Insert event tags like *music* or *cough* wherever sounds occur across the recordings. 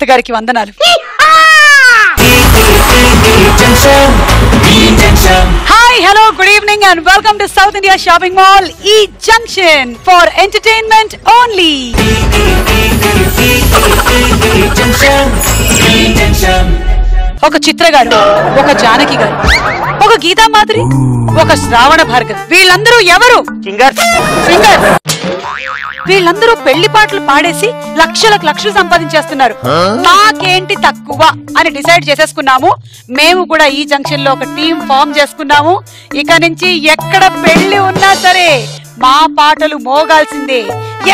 తాతగారికి వందనాలు. Hi hello good evening and welcome to south India shopping mall ఈ junction for entertainment only junction ఒక చిత్ర గారు ఒక జానకి గారు ఒక గీతా మాధురి ఒక శ్రావణ భార్గవి. వీళ్ళందరూ ఎవరు? సింగర్. సింగర్. వీళ్ళందరూ పెళ్ళి పాటలు పాడేసి లక్షలకు లక్షలు సంపాదించేస్తున్నారు. మాకేంటి తక్కువ అని డిసైడ్ చేసేసుకున్నాము. మేము కూడా ఈ జంక్షన్లో ఒక టీం ఫామ్ చేసుకున్నాము. ఇక నుంచి ఎక్కడ పెళ్ళి ఉన్నా సరే మా పాటలు మోగాల్సిందే.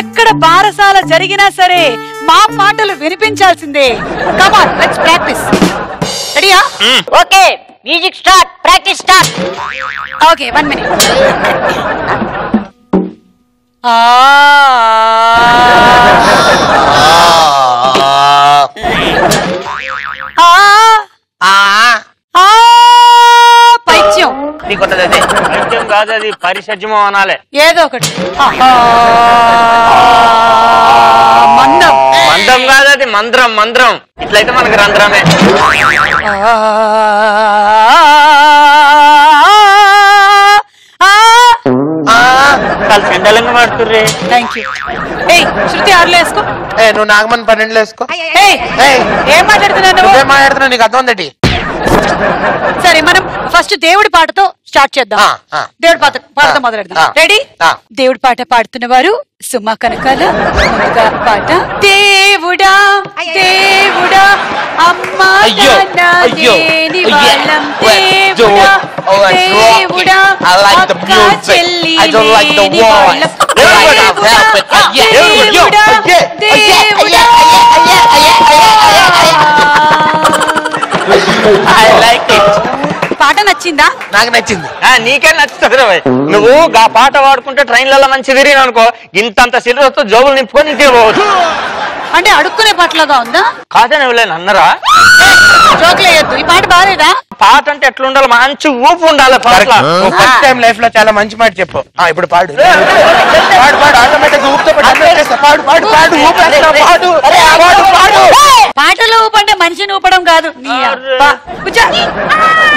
ఎక్కడ బారసాల జరిగినా సరే మా పాటలు వినిపించాల్సిందే. కమాన్ లెట్స్ ప్రాక్టీస్ రెడీయా okay music start practice start okay one minute పైత్యం. పైత్యం కాదు అది పరిసజ్యమో అనాలే. ఏదో ఒకటి. మందం మందం కాదు అది మంత్రం మంత్రం. ఇట్లయితే మనకి రంధ్రమే. చాలా చండలంగా పడుతుర్రే థ్యాంక్ యూ ఏయ్ శృతి ఆరులో వేసుకో. ఏ నువ్వు నాగమన్ పన్నెండులో వేసుకో. ఏయ్ ఏయ్, ఏం మాట్లాడుతున్నావు నువ్వు? నువ్వేం మాట్లాడుతున్నావు? నీకు అర్థం ఉందటి? *laughs* సరే మనం ఫస్ట్ దేవుడి పాటతో స్టార్ట్ చేద్దాం. దేవుడి పాట పాటతో మొదలెడదాం. రెడీ దేవుడి పాట పాడుతున్న వారు సుమ కనకాల పాట. దేవుడా దేవుడా అమ్మా దేవుడా చెల్లి దేవుడా ఐ లైక్ ఇట్ పాట నచ్చిందా? నాకు నచ్చింది. నీకే నచ్చుతుంది రా భయ్. నువ్వు గా పాట పాడుకుంటే ట్రైన్లలో మంచి తిరిగిన అనుకో ఇంతంత సిల్లర్తో జోబులు నింపుకొని ఇంటికి పోవచ్చు అంటే అడుక్కునే పాటలాగా ఉందా? కాదని ఎవరైనా అన్నరా. జోకులేయద్దు ఈ పాట బాగాలేదా పాట అంటే ఎట్లుండాలి మంచి ఊపు ఉండాలి పాటలో. ఫస్ట్ టైం లైఫ్లో చాలా మంచి మాట చెప్పు. ఆ, ఇప్పుడు పాడు. పాడు పాడు ఆటోమేటిక్ ఊపుతో. పాడు పాడు పాడు ఊపేస్తున్నావు, పాడు పాడు పాడు పాటలు ఊపంటే మనిషిని ఊపడం కాదు నీ అబ్బా. కూర్చో.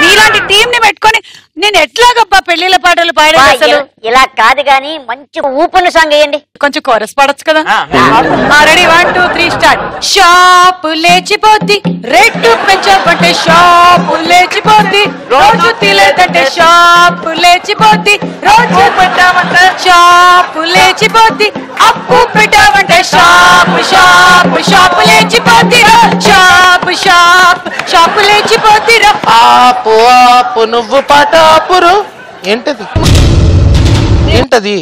నీలాంటి టీం ని పెట్టుకొని నేను ఎట్లాగబ్బా పెళ్ళిళ్ళ పాటలు పాడేది అసలు? ఇలా కాదు గాని మంచి ఊపున్న సాంగ్ వేయండి. కొంచెం కోరస్ పాడొచ్చు కదా? ఆ, ready one two three start shop లేచిపోద్ది rate పెంచబట్టే షాపు లేచిపోద్ది. రోజు తిలేదంటే షాపు లేచిపోద్ది రోజు పెట్టామంటే షాపు లేచిపోద్ది. అప్పు పెట్టామంటే షాపు షాపు షాపు లేచిపోద్ది. షాపు షాపు షాపు లేచిపోద్ది. ఆపు ఆపు నువ్వు పాట ఆపురు ఏంటది? ఏంటది?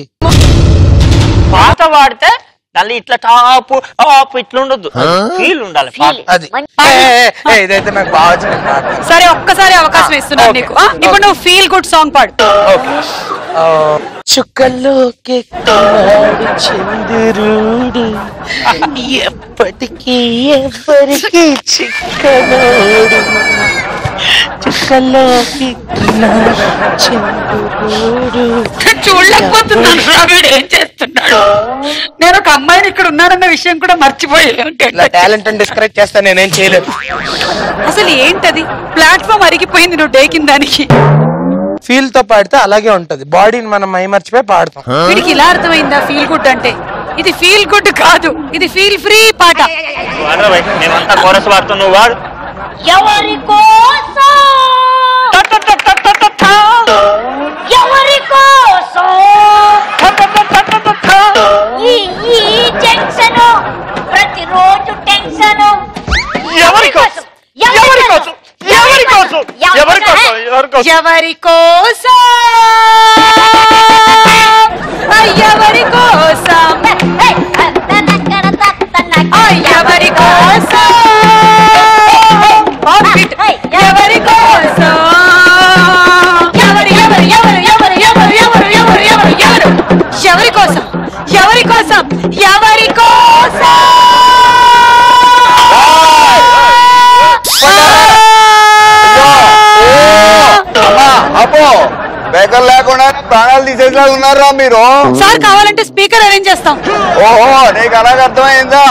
పాట పాడితే దాన్ని ఇట్లా టాపు టాపు ఇట్లా ఉండొద్దు ఫీల్. ఉండాలి పాట అది ఇదైతే నాకు బాగా. సరే ఒక్కసారి అవకాశం ఇస్తున్నాను. నీకు. ఇప్పుడు నువ్వు ఫీల్ గుడ్ సాంగ్ పాడు. చుక్కల్లోకి చంద్రుడు? ఎప్పటికీ ఎవరికి చిక్కనోడు? చూడలేకపోతున్నాను రాబిడు ఏం చేస్తున్నాడు? నేను ఒక అమ్మాయిని ఇక్కడ ఉన్నానన్న విషయం కూడా మర్చిపోయాను టాలెంట్ అని డిస్కరేజ్ చేస్తా నేనేం చేయలేదు అసలు ఏంటది? ప్లాట్ఫామ్ అరిగిపోయింది నువ్వు డేకిన దానికి. ఫీల్తో పాడితే అలాగే ఉంటది. బాడీని మనం మైమర్చిపోయి పాడతాం. వీడికి ఇలా అర్థమైందా ఫీల్ గుడ్ అంటే? ఇది ఫీల్ గుడ్ కాదు ఇది ఫీల్ ఫ్రీ పాట. నువ్వు వాడు. ఎవరి కోసం ఎవరి కోసం ఈ ఈ జంక్షన్ ప్రతిరోజు టెన్షన్. ఎవరి కోసం ఎవరి కోసం ఎవరి కోసం ఎవరి కోసం ఎవరి కోసం ఎవరి కోసం ఎవరి కోసం ఎవరి కోసం అపో స్పీకర్ లేకుండా ప్రాణాలు తీసేలా ఉన్నారా మీరు. సార్ కావాలంటే స్పీకర్ అరేంజ్ చేస్తాం. ఓహో నీకు అలాగ అర్థమైందా?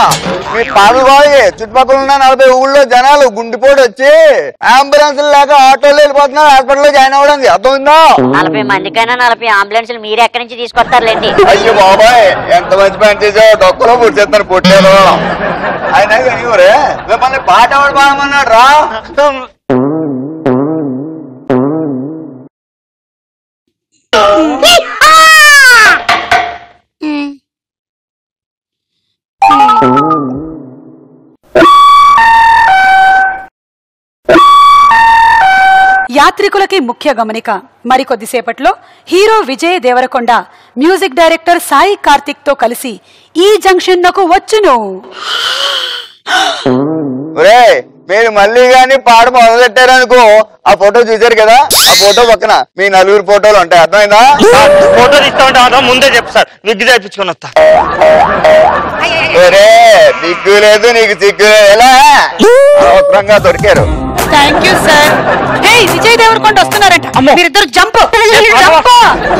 మీ పాటలు బాగా చుట్టుపక్కల ఉన్న నలభై ఊళ్ళో జనాలు గుండెపోటు వచ్చి అంబులెన్స్ లేక ఆటోలో వెళ్ళిపోతున్నారు హాస్పిటల్లో జాయిన్ అవ్వడానికి అర్థమైందా? నలభై మందికైనా నలభై అంబులెన్స్లు మీరు ఎక్కడి నుంచి తీసుకొస్తారులేండి. అయ్యో బాబాయ్ ఎంత మంచి పని చేసావు డొక్కలో పుట్టేస్తాను పుట్టాను ఆయన మిమ్మల్ని పాట ఎవడు పాడమన్నాడు రా యాత్రికులకి ముఖ్య గమనిక. మరికొద్దిసేపట్లో hero Vijay Devarakonda music director Sai కార్తిక్తో కలిసి ఈ జంక్షన్ నకు వచ్చును మీరు మళ్ళీ గాని పాట మొదలెట్టారనుకో ఆ ఫోటో చూశారు కదా? ఆ ఫోటో పక్కన మీ నలుగురు ఫోటోలు ఉంటాయి. అర్థమైందా? ఫోటో తీస్తామంటే ముందే చెప్పు సార్. విగ్గు చేయించుకొని వస్తా. ఒరే దిక్కు లేదు నీకు సిగ్గు లేదు. ఎలా? అవసరంగా దొరికారు. Thank you sir hey Vijay Devarakonda వస్తున్నారంట. మీరిద్దరు jump jump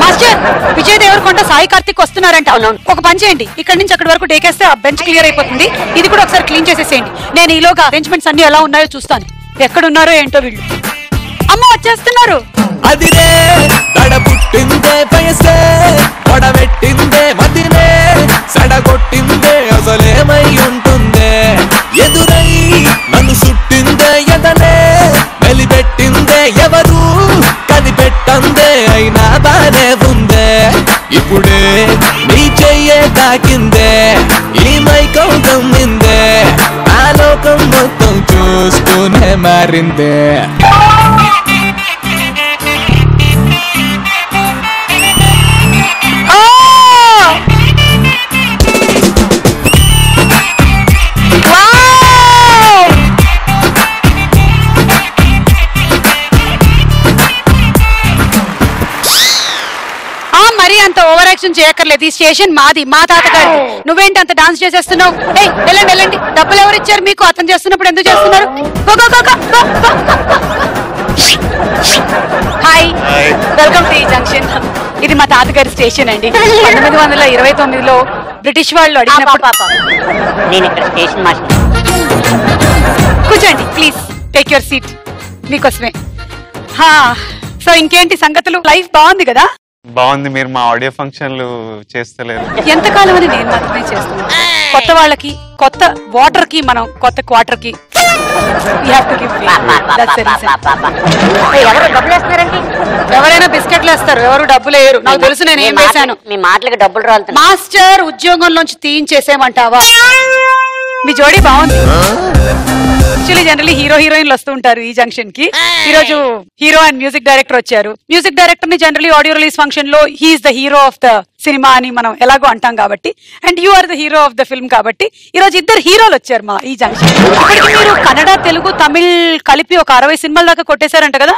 master Vijay Devarakonda Sai Karthik వస్తున్నారంట. ఒక పని చేయండి. ఇక్కడ నుంచి అక్కడి వరకు డేకేస్తే ఆ బెంచ్ క్లియర్ అయిపోతుంది. ఇది కూడా ఒకసారి క్లీన్ చేసేసేయండి. నేను ఈలోగా అరేంజ్మెంట్స్ అన్ని ఎలా ఉన్నాయో చూస్తాను. ఎక్కడున్నారో ఏంటో వీళ్ళు. అమ్మ వచ్చేస్తున్నారు. అదిరే దడ పుట్టిందే వయసే. పొడబెట్టిందే మదినే సడగొట్టిందే అసలేమై ఉంటుందే చూస్తూనే యాక్షన్ చేయక్కర్లేదు. ఈ స్టేషన్ మాది మా తాతగారి నువ్వేంటి అంత డాన్స్ చేసేస్తున్నావు? వెళ్ళండి వెళ్ళండి. డబ్బులు ఎవరు ఇచ్చారు మీకు? అతను చేస్తున్నప్పుడు ఎందుకు చేస్తున్నారు. హాయ్ వెల్కమ్ టు ఈ జంక్షన్ ఇది మా తాతగారి స్టేషన్ అండి. పంతొమ్మిది వందల ఇరవై తొమ్మిదిలో బ్రిటిష్ వాళ్ళు అడిగినప్పుడు నేను ఇక్కడ స్టేషన్ మాస్టర్. కూర్చోండి ప్లీజ్ టేక్ యువర్ సీట్ మీకోసమే. హా సో ఇంకేంటి సంగతులు? లైఫ్ బాగుంది కదా? బాగుంది మీరు మా ఆడియో ఫంక్షన్లు చేస్తలేరు ఎంతకాలం అని నేను మాత్రమే కొత్త వాళ్ళకి కొత్త వాటర్కి మనం కొత్త క్వార్టర్కి ఎవరైనా బిస్కెట్లు వేస్తారు ఎవరు డబ్బులు వేయరు. నాకు తెలుసు నేను ఏం వేశాను. మీ మాటలకి డబ్బులు రాలుతున్నాయి మాస్టర్ ఉద్యోగంలోంచి తీయించేసేమంటావా మీ జోడీ బాగుంది. యాక్చువల్లీ జనరల్లీ హీరో హీరోయిన్లు వస్తూ ఉంటారు ఈ జంక్షన్కి. ఈ రోజు హీరో అండ్ మ్యూజిక్ డైరెక్టర్ వచ్చారు. మ్యూజిక్ డైరెక్టర్ని జనరల్లీ ఆడియో రిలీజ్ ఫంక్షన్లో he is the hero of the cinema అని మనం ఎలాగో అంటాం కాబట్టి. And you are the hero of the film కాబట్టి. ఈ రోజు ఇద్దరు హీరోలు వచ్చారు మా ఈ జంక్షన్. ఇప్పటికి మీరు కన్నడ తెలుగు తమిళ్ కలిపి ఒక అరవై సినిమాల దాకా కొట్టేశారంట కదా?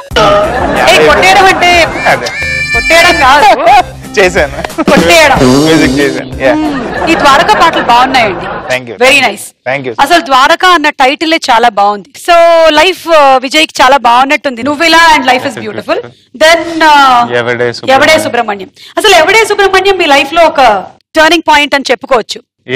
ఏ కొట్టేయడం అంటే అదే. కొట్టేయడం కాదు. చేశాను. కొట్టేయడం. మ్యూజిక్ చేశాను. యా ఈ ద్వారకా పాటలు బాగున్నాయండి. Very nice. అసలు ద్వారకా అన్న టైటిల్ చాలా బాగుంది. సో లైఫ్ విజయ్కి చాలా బాగున్నట్టుంది. నువ్వెలా and life is beautiful then Yevade Subramanyam. అసలు ఎవడే సుబ్రహ్మణ్యం మీ లైఫ్లో ఒక టర్నింగ్ పాయింట్ అని చెప్పుకోవచ్చు? *laughs* *laughs*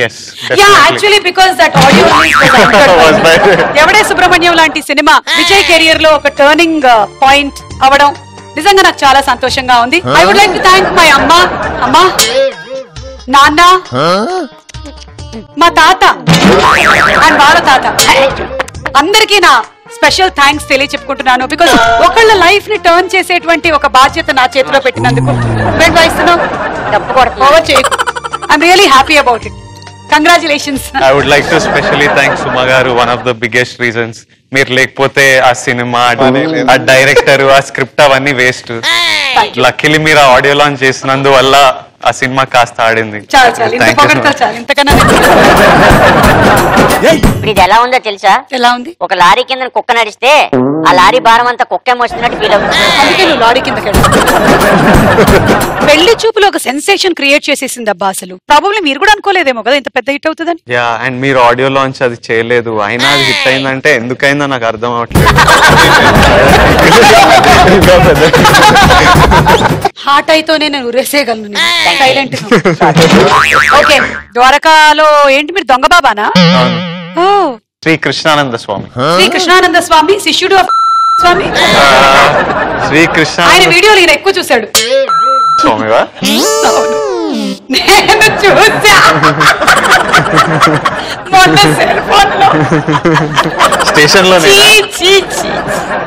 ఎవడే సుబ్రహ్మణ్యం లాంటి సినిమా విజయ్ కెరియర్లో ఒక టర్నింగ్ పాయింట్ అవడం నిజంగా నాకు చాలా సంతోషంగా ఉంది. I would like to thank my అమ్మ. అమ్మా. నాన్న. మా తాత. అండ్ వాళ్ళ తాత. అందరికీ నా స్పెషల్ థ్యాంక్స్ తెలియచెప్పుకుంటున్నాను. బికాస్ ఒకళ్ళ లైఫ్ని టర్న్ చేసేటువంటి ఒక బాధ్యత నా చేతిలో పెట్టినందుకు. డబ్బు చేయకు. I'm really happy about it congratulations I would like to specially thank Suma garu one of the biggest reasons మీరు లేకపోతే ఆ సినిమా ఆ డైరెక్టర్ ఆ స్క్రిప్ట్ అవన్నీ వేస్ట్ లక్కీలీ మీరు ఆ ఆడియో లాంచ్ చేసినందువల్ల ఆ సినిమా కాస్త ఆడింది. ఇప్పుడు ఇది ఎలా ఉందో తెలుసా? ఎలా ఉంది? ఒక లారీ కింద కుక్క నడిస్తే ఆ లారీ భారం అంతా కుక్కే మోస్తున్నట్టు ఫీల్ అవుతుంది. లారీ కిందకి వెళ్ళు. పెళ్ళి చూపులు ఒక సెన్సేషన్ క్రియేట్ చేసేసింది అబ్బా అసలు. ప్రాబబ్లీ మీరు కూడా అనుకోలేదేమో కదా ఇంత పెద్ద హిట్ అవుతుందని. యా అండ్ మీరు ఆడియో లాంచ్ అది చేయలేదు. అయినా అది హిట్ అయిందంటే ఎందుకైందో నాకు అర్థం పెద్ద- హార్ట్ అయితేనే నేను ఉరేసేయగలను సైలెంట్ *laughs* ఓకే ద్వారకాలో ఏంటి మీరు దొంగ బాబానా. ఓ. శ్రీ కృష్ణానంద స్వామి. శ్రీ కృష్ణానంద స్వామి శిష్యుడు స్వామి. శ్రీ ఆయన కృష్ణానంద వీడియోలు ఈయన ఎక్కువ చూశాడు. స్వామివా? అవును. నేను చూసా. మొన్న సెల్ ఫోన్లో స్టేషన్లోనే చీ, చీ, చీ.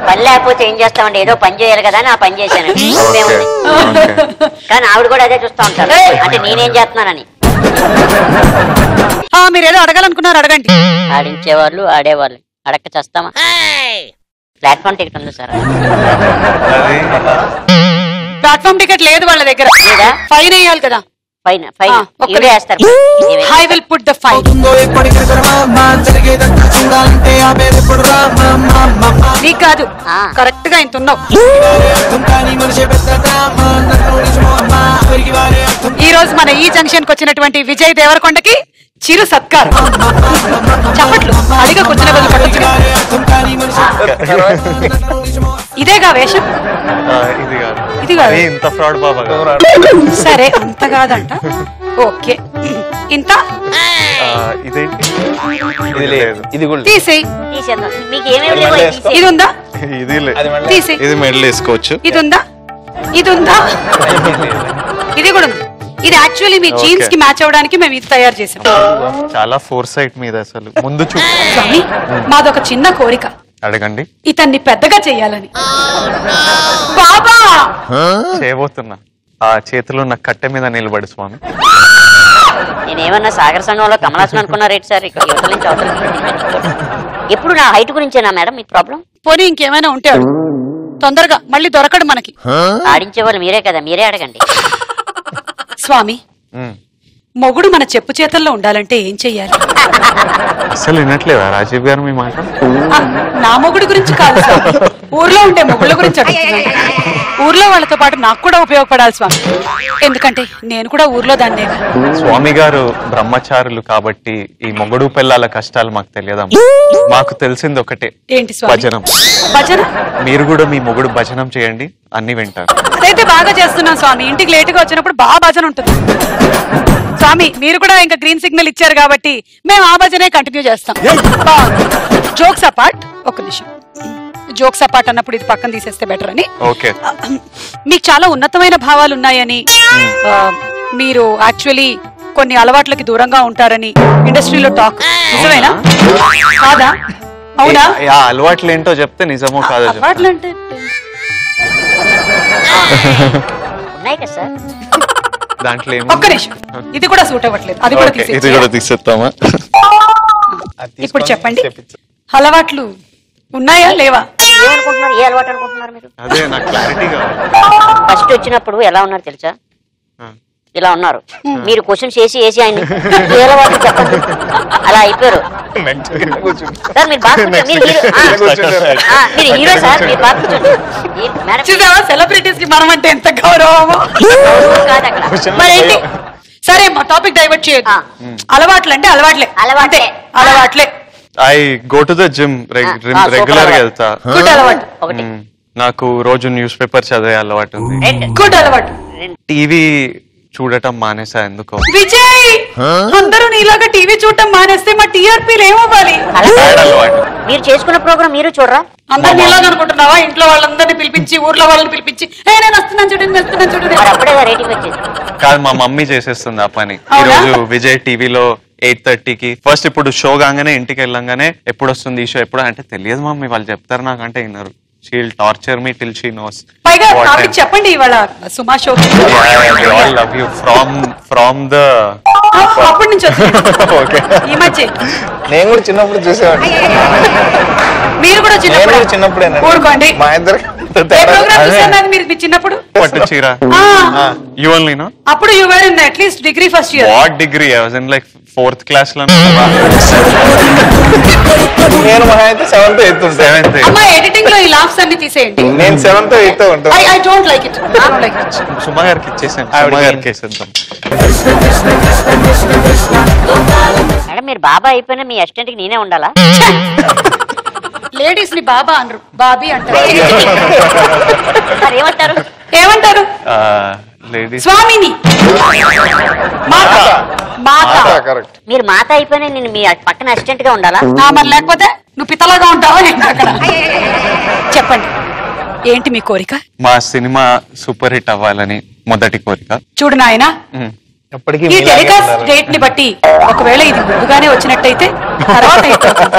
పని లేకపోతే ఏం చేస్తామండి? ఏదో పని చేయాలి కదా అని ఆ పని చేశాను. కానీ ఆవిడ కూడా అదే చూస్తా ఉంటారు. అంటే నేనేం చేస్తున్నానని. ఆ, మీరేదో అడగాలనుకున్నారు అడగండి. ఆడించేవాళ్ళు ఆడేవాళ్ళు. అడక్క చేస్తామా? ప్లాట్ఫామ్ టికెట్ ఉంది సార్. అది? ప్లాట్ఫామ్ టికెట్ లేదు వాళ్ళ దగ్గర. లేదా? ఫైన్ వేయాలి కదా. పైన పైన ఆ, ఒక్క ఇవే వేస్తారు. I will put the fine నీకు కాదు. కరెక్ట్గా ఇంత ఉన్నావు ఈ రోజు మన ఈ జంక్షన్కి వచ్చినటువంటి విజయ్ దేవరకొండకి చిరు సత్కారం. చప్పట్లు. అడిగా కూర్చున్న బదులు పట్టొచ్చు ఇదేగా వేషం? ఇది కాదు ఇది కాదు. అది ఇంత ఫ్రాడ్ బాబా కాదు. సరే అంత కాదంట. ఓకే. ఇంత? ఇదేంటి ఇది లేదు. ఇది కూడా. తీసేయి. తీసేద్దాం. మీకు ఏమేమి లేవో మళ్ళీ తీసేయి. ఇది ఉందా? ఇది తీసేయి. మెడల్ వేసుకోవచ్చు. ఇది ఉందా? ఇది ఉందా? ఇది కూడా ఉంది. ఇది యాక్చువల్లీ మీ. జీన్స్కి మ్యాచ్ అవ్వడానికి మేము ఇది తయారు చేసాం. చాలా ఫోర్ సైట్ మీద అసలు. ముందు చూపు స్వామి మాదొక చిన్న కోరిక. అడగండి. ఇతన్ని పెద్దగా చెయ్యాలని బాబా! చేయబోతున్నా. ఆ చేతిలో ఉన్న కట్టె మీద నిలబడి స్వామి. నేనేమన్నా సాగర సంఘంలో కమలాసన్ అనుకున్నారేంటి సార్? ఇక్కడ యువతల నుంచి అవతలకి ఎప్పుడు నా హైట్ గురించేనా మేడం మీకు ప్రాబ్లం? పోనీ ఇంకేమైనా ఉంటే అడుగు. తొందరగా మళ్ళీ దొరకడు మనకి. ఆడించే వాళ్ళు మీరే కదా మీరే అడగండి. స్వామి ఉమ్. మొగుడు మన చెప్పు చేతల్లో ఉండాలంటే ఏం చెయ్యాలి? అసలు వినట్లేదా రాజీవ్ గారు మీ మాట? ఆ, నా మొగుడు గురించి కాదు స్వామి ఊర్లో ఉండే మొగుళ్ళ గురించి అడుగుతున్నాను. ఊర్లో వాళ్ళతో పాటు నాకు కూడా ఉపయోగపడాలి స్వామి. ఎందుకంటే నేను కూడా ఊర్లో దాన్నే స్వామి గారు బ్రహ్మచారులు కాబట్టి ఈ మొగుడు పిల్లల కష్టాలు మాకు తెలియదమ్మా మాకు తెలిసింది ఒకటే. ఏంటి స్వామి? భజనం. భజన? మీరు కూడా మీ మొగుడు భజనం చేయండి అన్ని వింటారు. అదైతే బాగా చేస్తున్నాం స్వామి. ఇంటికి లేట్గా వచ్చినప్పుడు బాగా భజన ఉంటుంది. స్వామి మీరు కూడా ఇంకా గ్రీన్ సిగ్నల్ ఇచ్చారు కాబట్టి మేము ఆ భజనే కంటిన్యూ చేస్తాం. జోక్స్ అపార్ట్ ఒక నిమిషం. జోక్స్ అపార్ట్ అన్నప్పుడు ఇది పక్కన తీసేస్తే బెటర్ అని. ఓకే. మీకు చాలా ఉన్నతమైన భావాలు ఉన్నాయని ఆ, మీరు యాక్చువల్లీ కొన్ని అలవాట్లకి దూరంగా ఉంటారని ఇండస్ట్రీలో టాక్ నిజమేనా? కాదా? అవునా? అలవాట్లు ఏంటో చెప్తే నిజమో కాదో అలవాట్లు అంటే దాంట్లో ఒక్క నిమిషం. ఇది కూడా సూట్ అవ్వట్లేదు. అది కూడా ఇది. కూడా తీసేస్తామా? ఇప్పుడు చెప్పండి. అలవాట్లు ఉన్నాయా లేవా? ఏమనుకుంటున్నారు? ఏ అలవాటు అనుకుంటున్నారు మీరు? అదే నాకు క్లారిటీ కావాలి. ఫస్ట్ వచ్చినప్పుడు ఎలా ఉన్నారు తెలుసా. ఇలా ఉన్నారు. మీరు క్వశ్చన్ చేసి వేసి ఆయన చెప్పండి. అలా అయిపోయారు. సార్ మీరు బాగా కూర్చోండి. మీరు హీరో మీరు సార్ మీరు బాగా చూసావా? సెలబ్రిటీస్కి మనం అంటే ఎంత గౌరవమో? గౌరవం కాదు అక్కడ మరేంటి సరే మా టాపిక్ డైవర్ట్ చేయొద్దు. ఆ. అలవాట్లు. అంటే అలవాట్లే. అలవాట్లే. అలవాట్లే. I go to the gym రెగ్యులర్గా వెళ్తా. గుడ్ అలవాటు ఒకటి. మ్మ్. నాకు రోజు న్యూస్ పేపర్ చదివే అలవాటు ఉంది. రెండు గుడ్ అలవాటు. టీవీ చూడటం మానేసా ఎందుకో. విజయ్! అందరూ నీలాగా టీవీ చూడటం మానేస్తే మా టీఆర్పీలు ఏమవ్వాలి? అలవాటు. మీరు చేసుకున్న ప్రోగ్రామ్ మీరు చూడరా? అందరు నీలాగా అనుకుంటున్నావా? ఇంట్లో వాళ్ళందరినీ పిలిపించి ఊర్లో వాళ్ళని పిలిపించి ఏ నేను వస్తున్నాను చూడండి నేను వస్తున్నాను చూడండి మరి అప్పుడే రేటింగ్ వచ్చేది కాదు మా మమ్మీ చేసేస్తుంది ఆ పని. ఈ? రోజు విజయ్ టీవీలో ఎయిట్ థర్టీకి. ఫస్ట్ ఇప్పుడు షో కాగానే ఇంటికి వెళ్ళంగానే ఎప్పుడు వస్తుంది ఈ షో ఎప్పుడు? అంటే తెలియదు మమ్మీ వాళ్ళు చెప్తారు నాకంటే విన్నారు she'll torture me till she knows పైగా టాపిక్ చెప్పండి ఇవాళ Suma show love you from from the అప్పటి నుంచి. ఓకే ఈ మధ్య. నేను కూడా చిన్నప్పుడు చూసేవాడిని. మీరు కూడా నేను కూడా చిన్నప్పుడు. చిన్నప్పుడేనండి. ఊరుకోండి. మా ఇద్దరు మీరు చిన్నప్పుడు? పట్టు చీర. ఆ, యూ ఓన్లీ నో అప్పుడు you were in at least degree first year what degree I was in like fourth క్లాస్లో నేను మహా అయితే సెవెంత్ ఎయిత్ సెవెంత్ అమ్మా ఎడిటింగ్లో ఈ లాఫ్స్ అన్ని తీసేయండి. నేను సెవెంత్ ఎయిత్ ఉంటాను I don't like it I don't like it Suma గారికి ఇచ్చేసాను. సుమా గారికి. వేసేద్దాం మేడం మీరు బాబా అయిపోయినా మీ అసిస్టెంట్కి నేనే ఉండాలా? లేడీస్ని బాబా అనరు బాబీ అంటారు. ఏమంటారు? ఏమంటారు స్వామిని! మాత! మాత. కరెక్ట్. మీరు మాత అయిపోయినా నేను మీ పక్కన అసిస్టెంట్గా ఉండాలా? ఆ, మరి లేకపోతే నువ్వు పితలాగా ఉంటావా ఏంటి అక్కడ? చెప్పండి. ఏంటి మీ కోరిక? మా సినిమా సూపర్ హిట్ అవ్వాలని మొదటి కోరిక. చూడు నాయనా. ఎప్పటికీ ఈ మీలాగే టెలికాస్ట్ ఉండాలి. డేట్ని బట్టి ఒకవేళ ఇది ముందుగానే వచ్చినట్టయితే తర్వాత హిట్ అవుతుంది.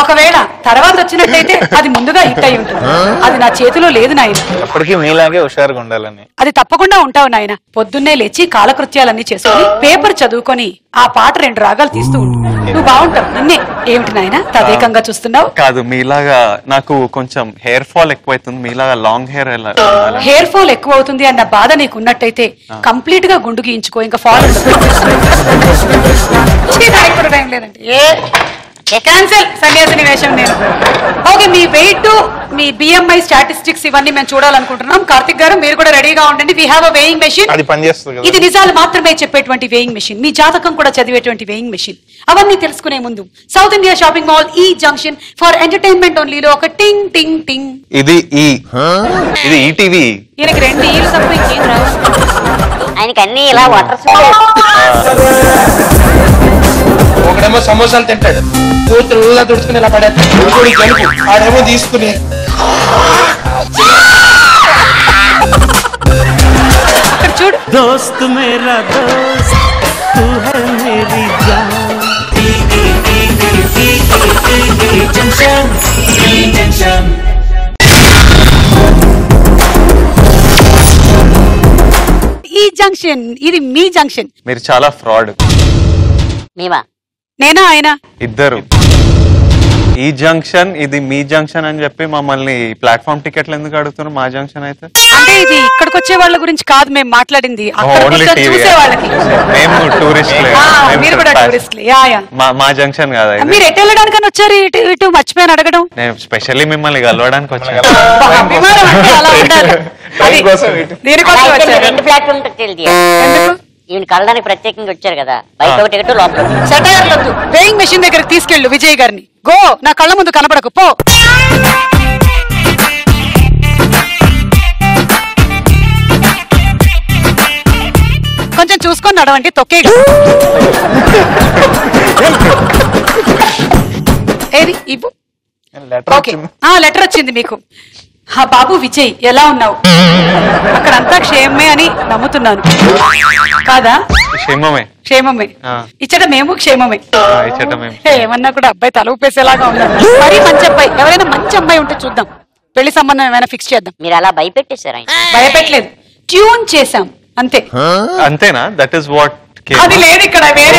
ఒకవేళ తర్వాత వచ్చినట్టయితే అది ముందుగా హిట్ అయి ఉంటుంది. అది నా చేతిలో లేదు నాయన. ఎప్పటికీ మీలాగే హుషారుగా ఉండాలని. అది తప్పకుండా ఉంటావు నాయన. పొద్దున్నే లేచి కాలకృత్యాలన్నీ చేసుకొని పేపర్ చదువుకొని ఆ పాట రెండు రాగాలు తీస్తూ ఉండు. నువ్వు బాగుంటావు. నిన్నే. ఏమిటి నాయన? తదేకంగా చూస్తున్నావు? కాదు మీలాగా నాకు కొంచెం హెయిర్ ఫాల్ ఎక్కువైతుంది. మీలాగా లాంగ్ హెయిర్. హెయిర్ ఫాల్ ఎక్కువ అవుతుంది అన్న బాధ నీకు ఉన్నట్టయితే కంప్లీట్గా గుండు గీయించుకో ఇంకా ఫాల్ టైం లేదండి. ఏ? క్యాన్సిల్ సన్యాసిని వేషం నేను. ఓకే మీ వెయిట్ మీ బిఎంఐ స్టాటిస్టిక్స్ ఇవన్నీ మేము చూడాలనుకుంటున్నాం. కార్తిక్ గారు మీరు కూడా రెడీగా ఉండండి. We have a weighing machine అది పనిచేస్తుంది కదా. ఇది నిజాలు మాత్రమే చెప్పేటువంటి వేయింగ్ మెషిన్ మీ జాతకం కూడా చదివేటువంటి వేయింగ్ మెషిన్ అవన్నీ తెలుసుకునే ముందు సౌత్ ఇండియా షాపింగ్ మాల్ ఈ జంక్షన్ ఫర్ ఎంటర్టైన్మెంట్ ఓన్లీలో ఒక టింగ్ టింగ్ టింగ్. ఇది ఈ ఇది ఈటీవీ ఈయనకి రెండు ఈలు తప్ప ఇంకేం రావు. ఆయనకి అన్ని ఇలా వాటర్ ఒకడేమో సమోసాలు తింటాడు. కూతురులా దుడుచుకుని ఇలా పడేది ఆడేమో తీసుకుని. చూడు. మేరా దోస్త్ తూ హై మేరీ జాన్. ఈ జంక్షన్. ఇది మీ జంక్షన్. మీరు చాలా ఫ్రాడ్. మేమా? నేనా ఆయన? ఇద్దరు. ఈ జంక్షన్ ఇది మీ జంక్షన్ అని చెప్పి మమ్మల్ని ప్లాట్ఫామ్ టికెట్లు ఎందుకు అడుగుతున్నారు? మా జంక్షన్ అయితే? అంటే ఇది ఇక్కడికి వచ్చే వాళ్ళ గురించి కాదు మేము మాట్లాడింది అక్కడికి ఓన్లీ వచ్చి టీవీ చూసే వాళ్ళకి మేము టూరిస్ట్ ఆ, మీరు కూడా టూరిస్ట్లే యా యా. మా మా జంక్షన్ కాదా ఇది. మీరు ఎటు వెళ్ళడానికని వచ్చారు? ఇటు ఇటు మర్చిపోయాను అడగడం. నేను స్పెషల్లీ మిమ్మల్ని కలవడానికి వచ్చాను. అబ్బా, అభిమానం అంటే అలా ఉండాలి *laughs* అది కోసం ఇటు. దీనికోసం వచ్చారు? రెండు ప్లాట్ఫామ్ ఎందుకు? ఈయన కలడానికి ప్రత్యేకంగా వచ్చారు కదా. బయట ఒక టికెట్ లోపల. ఒక టికెట్. సెటైర్లొద్దు వేయింగ్ మెషిన్ దగ్గరికి తీసుకెళ్ళు విజయ్ గారిని. గో నా కళ్ళ ముందు కనపడకు పో. కొంచెం చూసుకొని నడవండి తొక్కే ఏది? ఇవ్వు? Letter okay. ఆ లెటర్ వచ్చింది మీకు. ఆ బాబు విజయ్ ఎలా ఉన్నావు? అక్కడంతా క్షేమమే అని నమ్ముతున్నాను. కాదా? క్షేమమే. క్షేమమే. ఇచ్చట మేము క్షేమమే. ఏమన్నా కూడా అబ్బాయి తల ఊపేసేలాగా ఉన్నాడు మరీ మంచి అబ్బాయి ఎవరైనా మంచి అమ్మాయి ఉంటే చూద్దాం. పెళ్ళి సంబంధం ఏమైనా ఫిక్స్ చేద్దాం. మీరు అలా భయపెట్టేశారు భయపెట్టలేదు. ట్యూన్ చేసాం అంతే. అంతేనా? దట్ ఈస్ వాట్ అది లేదు ఇక్కడ వేరే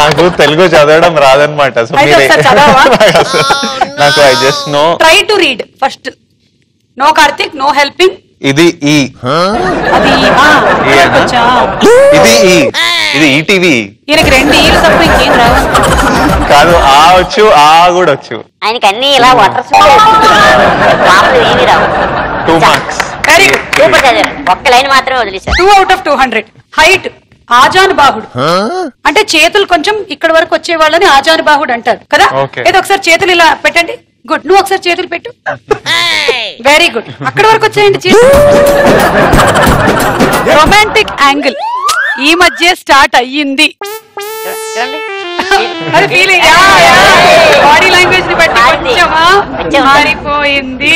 నాకు తెలుగు చదవడం రాదనమాట *laughs* నాకు I just know try to read first no Karthik no helping ఇది ఈ. అది ఇది ఈ. ఇది ఈటీవీ. ఈయనకి రెండు ఈలు తప్ప ఇంకేం రావు. కాదు ఆ వచ్చు ఆ కూడా వచ్చు. ఆయనకి అన్ని ఇలా వాటర్ ఏమి రావు. టూ మార్క్స్ సూపర్ చదివారు ఒక్క లైన్ మాత్రమే వదిలేశారు. Two out of two hundred height ఆజాను బాహుడు. అంటే చేతులు కొంచెం ఇక్కడ వరకు వచ్చే వాళ్ళని ఆజాను బాహుడు అంటారు కదా. ఏదో ఒకసారి చేతులు ఇలా పెట్టండి. గుడ్. నువ్వు ఒకసారి చేతులు పెట్టు. వెరీ గుడ్ అక్కడ వరకు వచ్చేయండి రొమాంటిక్ యాంగిల్ ఈ మధ్య స్టార్ట్ అయ్యింది. *laughs* అది ఫీలింగ్ బాడీ లాంగ్వేజ్ని బట్టి కొంచెం. మారిపోయింది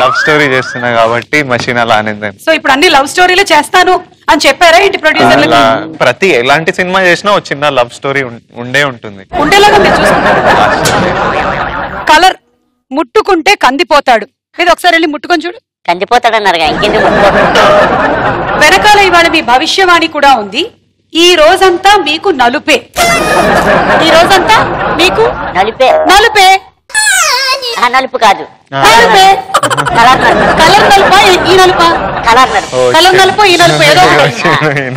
లవ్ స్టోరీ చేస్తున్నా కాబట్టి మషిన్ అలా అనింది. సో ఇప్పుడు అన్ని లవ్ స్టోరీలే చేస్తాను అని చెప్పారా ఏంటి ప్రొడ్యూసర్లకి అలా ప్రతి ఎలాంటి సినిమా చేసినా ఒక చిన్న లవ్ స్టోరీ ఉండే ఉంటుంది. ఉండేలాగా మీరు కలర్ ముట్టుకుంటే కందిపోతాడు. ఇది ఒకసారి వెళ్ళి ముట్టుకొని చూడు. కందిపోతాడన్నారు ఇంకెందుకు ముట్టుకోవడం? వెనకాల ఇవాళ మీ భవిష్యవాణి కూడా ఉంది. ఈ రోజంతా మీకు నలుపే ఈ రోజంతా మీకు నలిపే నలుపే ఆ నలుపు కాదు ఆ. నలుపే. కలర్ నలుపు కలర్ నలుపా ఈ- ఈ నలుపా కలర్ నలుపు కలర్. నలుపు ఈ నలుపు ఏదో ఒకటి.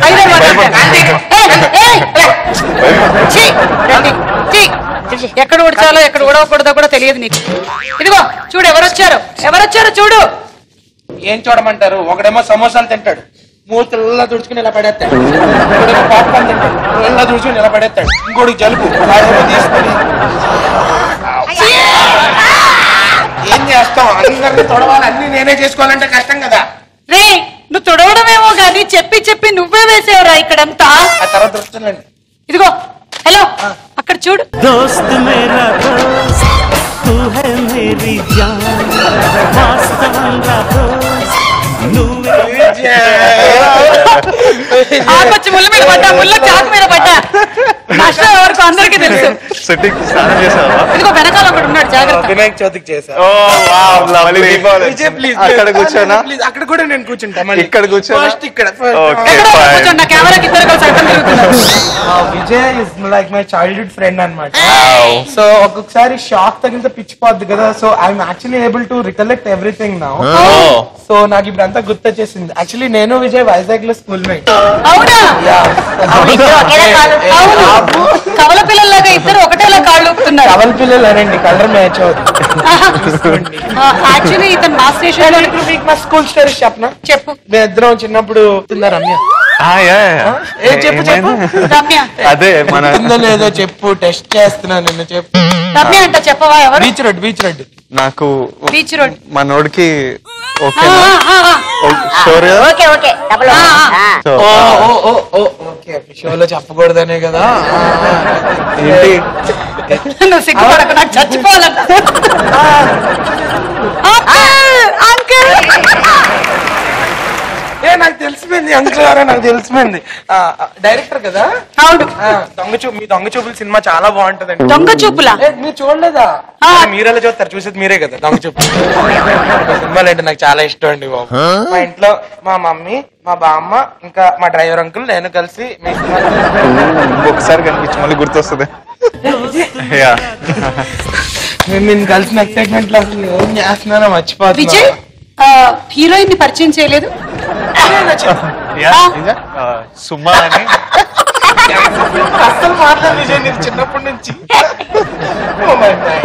భయపడ్డా. *laughs* ఐదో ఒకటి. ఏయ్, ఏయ్, ఏయ్. ఛీ, రండి. ఛీ. ఎక్కడ ఉడచాలో ఎక్కడ ఉడవకూడదో కూడా తెలియదు నీకు ఇదిగో చూడు ఎవరొచ్చారు ఎవరొచ్చారు చూడు ఏం చూడమంటారు ఒకడేమో సమోసాలు తింటాడు మూతల్లా దుడుచుకుని ఇలా పడేస్తాడు పాపల్లా దుడుచుకుని ఇలా పడేస్తాడు ఇంకోటి జలుపు తీసుకుని ఏం చేస్తాం అందరినీ తొడవాలి. అన్ని నేనే చేసుకోవాలంటే కష్టం కదా. రే నువ్వు తొడవడమేమో గాని చెప్పి చెప్పి నువ్వే వేసేవరా ఇక్కడంతా? తర్వాత దృష్టిలండి ఇదిగో హలో అక్కడ చూడు. దోస్త్ మేరా దోస్త్ తూ మేరీ జాన్ వాస్తవంగా దోస్త్ 努力一点。ఆకొచ్చి ముళ్ళ మీద పడ్డా ముళ్ళ చాకు మీద పడ్డా. నష్టం ఎవరికి అందరికీ తెలుసు. సెట్టింగ్ స్నానం చేసావా? ఇదిగో వెనకాల ఒకడు ఉన్నాడు జాగ్రత్త. వినాయక చవితికి చేశా. Oh wow lovely Vijay please అక్కడ కూర్చోనా? ప్లీజ్ అక్కడ కూడా నేను కూర్చుంటా మళ్ళీ. ఇక్కడ కూర్చోనా? ఫస్ట్ ఇక్కడ. ఎక్కడో. కూర్చోండి నా కెమెరాకి ఇద్దరు కలిసి అడ్డం *laughs* తిరుగుతున్నారు. Vijay is like my childhood friend అన్నమాట. సో ఒక్కొక్కసారి షాక్ తగిలితే పిచ్చిపోద్ది కదా. So I'm actually able to recollect everything now. So నాకు ఇప్పుడు అంతా గుర్తొచ్చేసింది. యాక్చువల్లీ నేను విజయ్ వైజాగ్లో స్కూల్ మేట్ అవునా. ఇద్దరు ఒకేలా కాదు. అవును. కవల పిల్లల్లాగా ఇద్దరు ఒకటేలా కాళ్ళు ఊపుతున్నారు. కవల పిల్లలు అనండి కలర్ మ్యాచ్ అవుతుంది. యాక్చువల్లీ ఇతను మా స్టేషన్లో ఇప్పుడు మీకు మా స్కూల్ స్టోరీస్ చెప్పనా? చెప్పు. మేము ఇద్దరం చిన్నప్పుడు రమ్య. ఏ, చెప్పు, చెప్పు. ఏమైంది? రమ్య. అదే మన లేదో చెప్పు టెస్ట్ చేస్తున్నాను నిన్ను చెప్పు. రమ్య అంట చెప్పవా ఎవరు? Beach road beach road. నాకు బీచ్ రోడ్ మనోడికి ఓకే ఓకే డబుల్ ఆ, ఆ. సో ఓ ఓ ఓ ఓ ఓకే షోలో చెప్పకూడదనే కదా. ఏంటి? నువ్వు సిగ్గుపడకు నాకు చచ్చిపోవాలంట అంకుల్. నాకు తెలిసిపోయింది అంకుల్ గారే నాకు తెలిసిపోయింది. డైరెక్టర్ కదా? అవును. ఆ, దొంగ చూపు మీ దొంగ చూపుల సినిమా చాలా బాగుంటదండి. దొంగ చూపులా? ఏ, మీరు చూడలేదా? ఆ. మరి మీరెలా చూస్తారు? చూసేది మీరే కదా దొంగ చూపు సినిమాలు అంటే నాకు చాలా ఇష్టం అండి బాబు. మా ఇంట్లో మా మమ్మీ మా బామ్మ ఇంకా మా డ్రైవర్ అంకుల్ నేను కలిసి మీ సినిమా ఒకసారి కనిపించి మళ్ళీ గుర్తొస్తుంది. *laughs* యా. మేము నిన్ను కలిసిన ఎక్సైట్మెంట్లో అసలు ఏం చేస్తున్నానో మర్చిపోతున్నా విజయ్? హీరోయిన్ని పరిచయం చేయలేదు. సుమా అని. అసలు మాట్లాడి విజయ్ నేను చిన్నప్పటి నుంచి. Oh.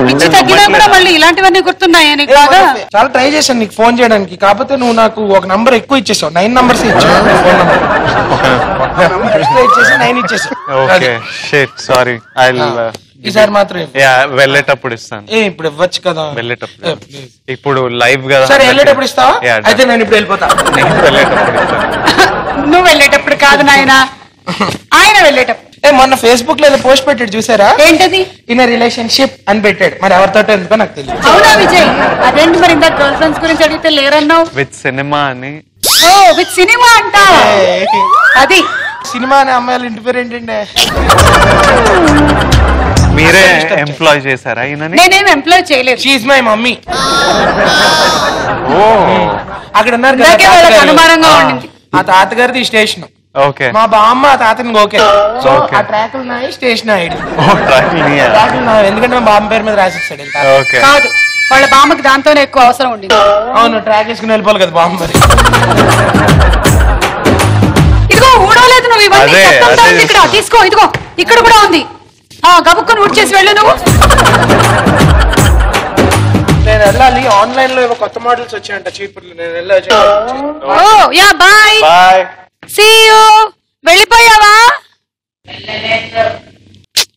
పిచ్చి తగ్గినా కూడా మళ్ళీ ఇలాంటివన్నీ గుర్తున్నాయా నీకు బాగా? చాలా ట్రై చేశాను నీకు ఫోన్ చేయడానికి. కాకపోతే నువ్వు నాకు ఒక నంబర్ ఎక్కువ ఇచ్చేసావు. నైన్ నంబర్స్ ఇచ్చావు. *laughs* ఫోన్ నంబర్ ఇచ్చేసి నైన్ ఇచ్చేసావు. ఓకే షేట్ సారీ ఐ ఈసారి మాత్రం. యా వెళ్ళేటప్పుడు ఇస్తాను. ఏ ఇప్పుడు ఇవ్వచ్చు కదా. వెళ్ళేటప్పుడు. ఇప్పుడు లైవ్ కదా సరే వెళ్ళేటప్పుడు ఇస్తావా? Yeah, done. అయితే నేను ఇప్పుడు వెళ్ళిపోతా. నేను వెళ్ళేటప్పుడు ఇస్తాను. *laughs* నువ్వు వెళ్ళేటప్పుడు కాదు నాయన. ఆయన వెళ్ళేటప్పుడు. ఏ మొన్న ఫేస్బుక్లో ఏదో పోస్ట్ పెట్టాడు చూసారా? ఏంటది? ఇన్ రిలేషన్షిప్ అని పెట్టాడు. మరి ఎవరితో ఎందుకో నాకు తెలియదు అవునా విజయ్? అదేంటి మరి ఇందాక గర్ల్ ఫ్రెండ్స్ గురించి అడిగితే లేరన్నావు? విత్ సినిమా అని. ఓ విత్ సినిమా అంట? అది. సినిమా అనే అమ్మాయిల ఇంటి పేరు ఏంటంటే *laughs* మీరే ఎంప్లాయ్ చేశారా ఈయనని? నేనేం ఎంప్లాయ్ చేయలేదు. షీఈ్ మై మమ్మీ ఓ. అక్కడ ఉన్నారు కదా ఇందాకే వాళ్ళకి తాతగారు. అనుమానంగా ఆ, ఉండింది. ఆ తాతగారిది స్టేషన్ ఓకే. మా బామ్మ ఆ తాతని ఓకే సో Okay. ఆ ట్రాకులు నాయి స్టేషన్ అయ్యి ఓ ట్రాక్ నీయా ట్రాకులు నాయి ఎందుకంటే మా బామ్మ పేరు మీద రాసిస్తాడు. ఓకే. కాదు వాళ్ళ బామ్మకి దాంతోనే ఎక్కువ అవసరం ఉండింది. అవును ట్రాక్ వేసుకుని వెళ్ళిపోవాలి కదా బామ్మ మరి. ఇదిగో ఊడవలేదు నువ్వు ఇవన్నీ. అదే, చెత్త అంతా అదే ఉంది ఇక్కడ. చూస్తున్నా. తీసుకో ఇదిగో ఇక్కడ కూడా ఉంది. ఆ గబుక్కుని ఊడ్ చేసి వెళ్ళు నువ్వు. నేను వెళ్ళాలి. ఆన్లైన్లో ఏవో కొత్త మోడల్స్ వచ్చాయంట చీపుర్లు. నేను వెళ్ళాలి ఓ. Yeah bye. Bye. See you వెళ్ళిపోయావా?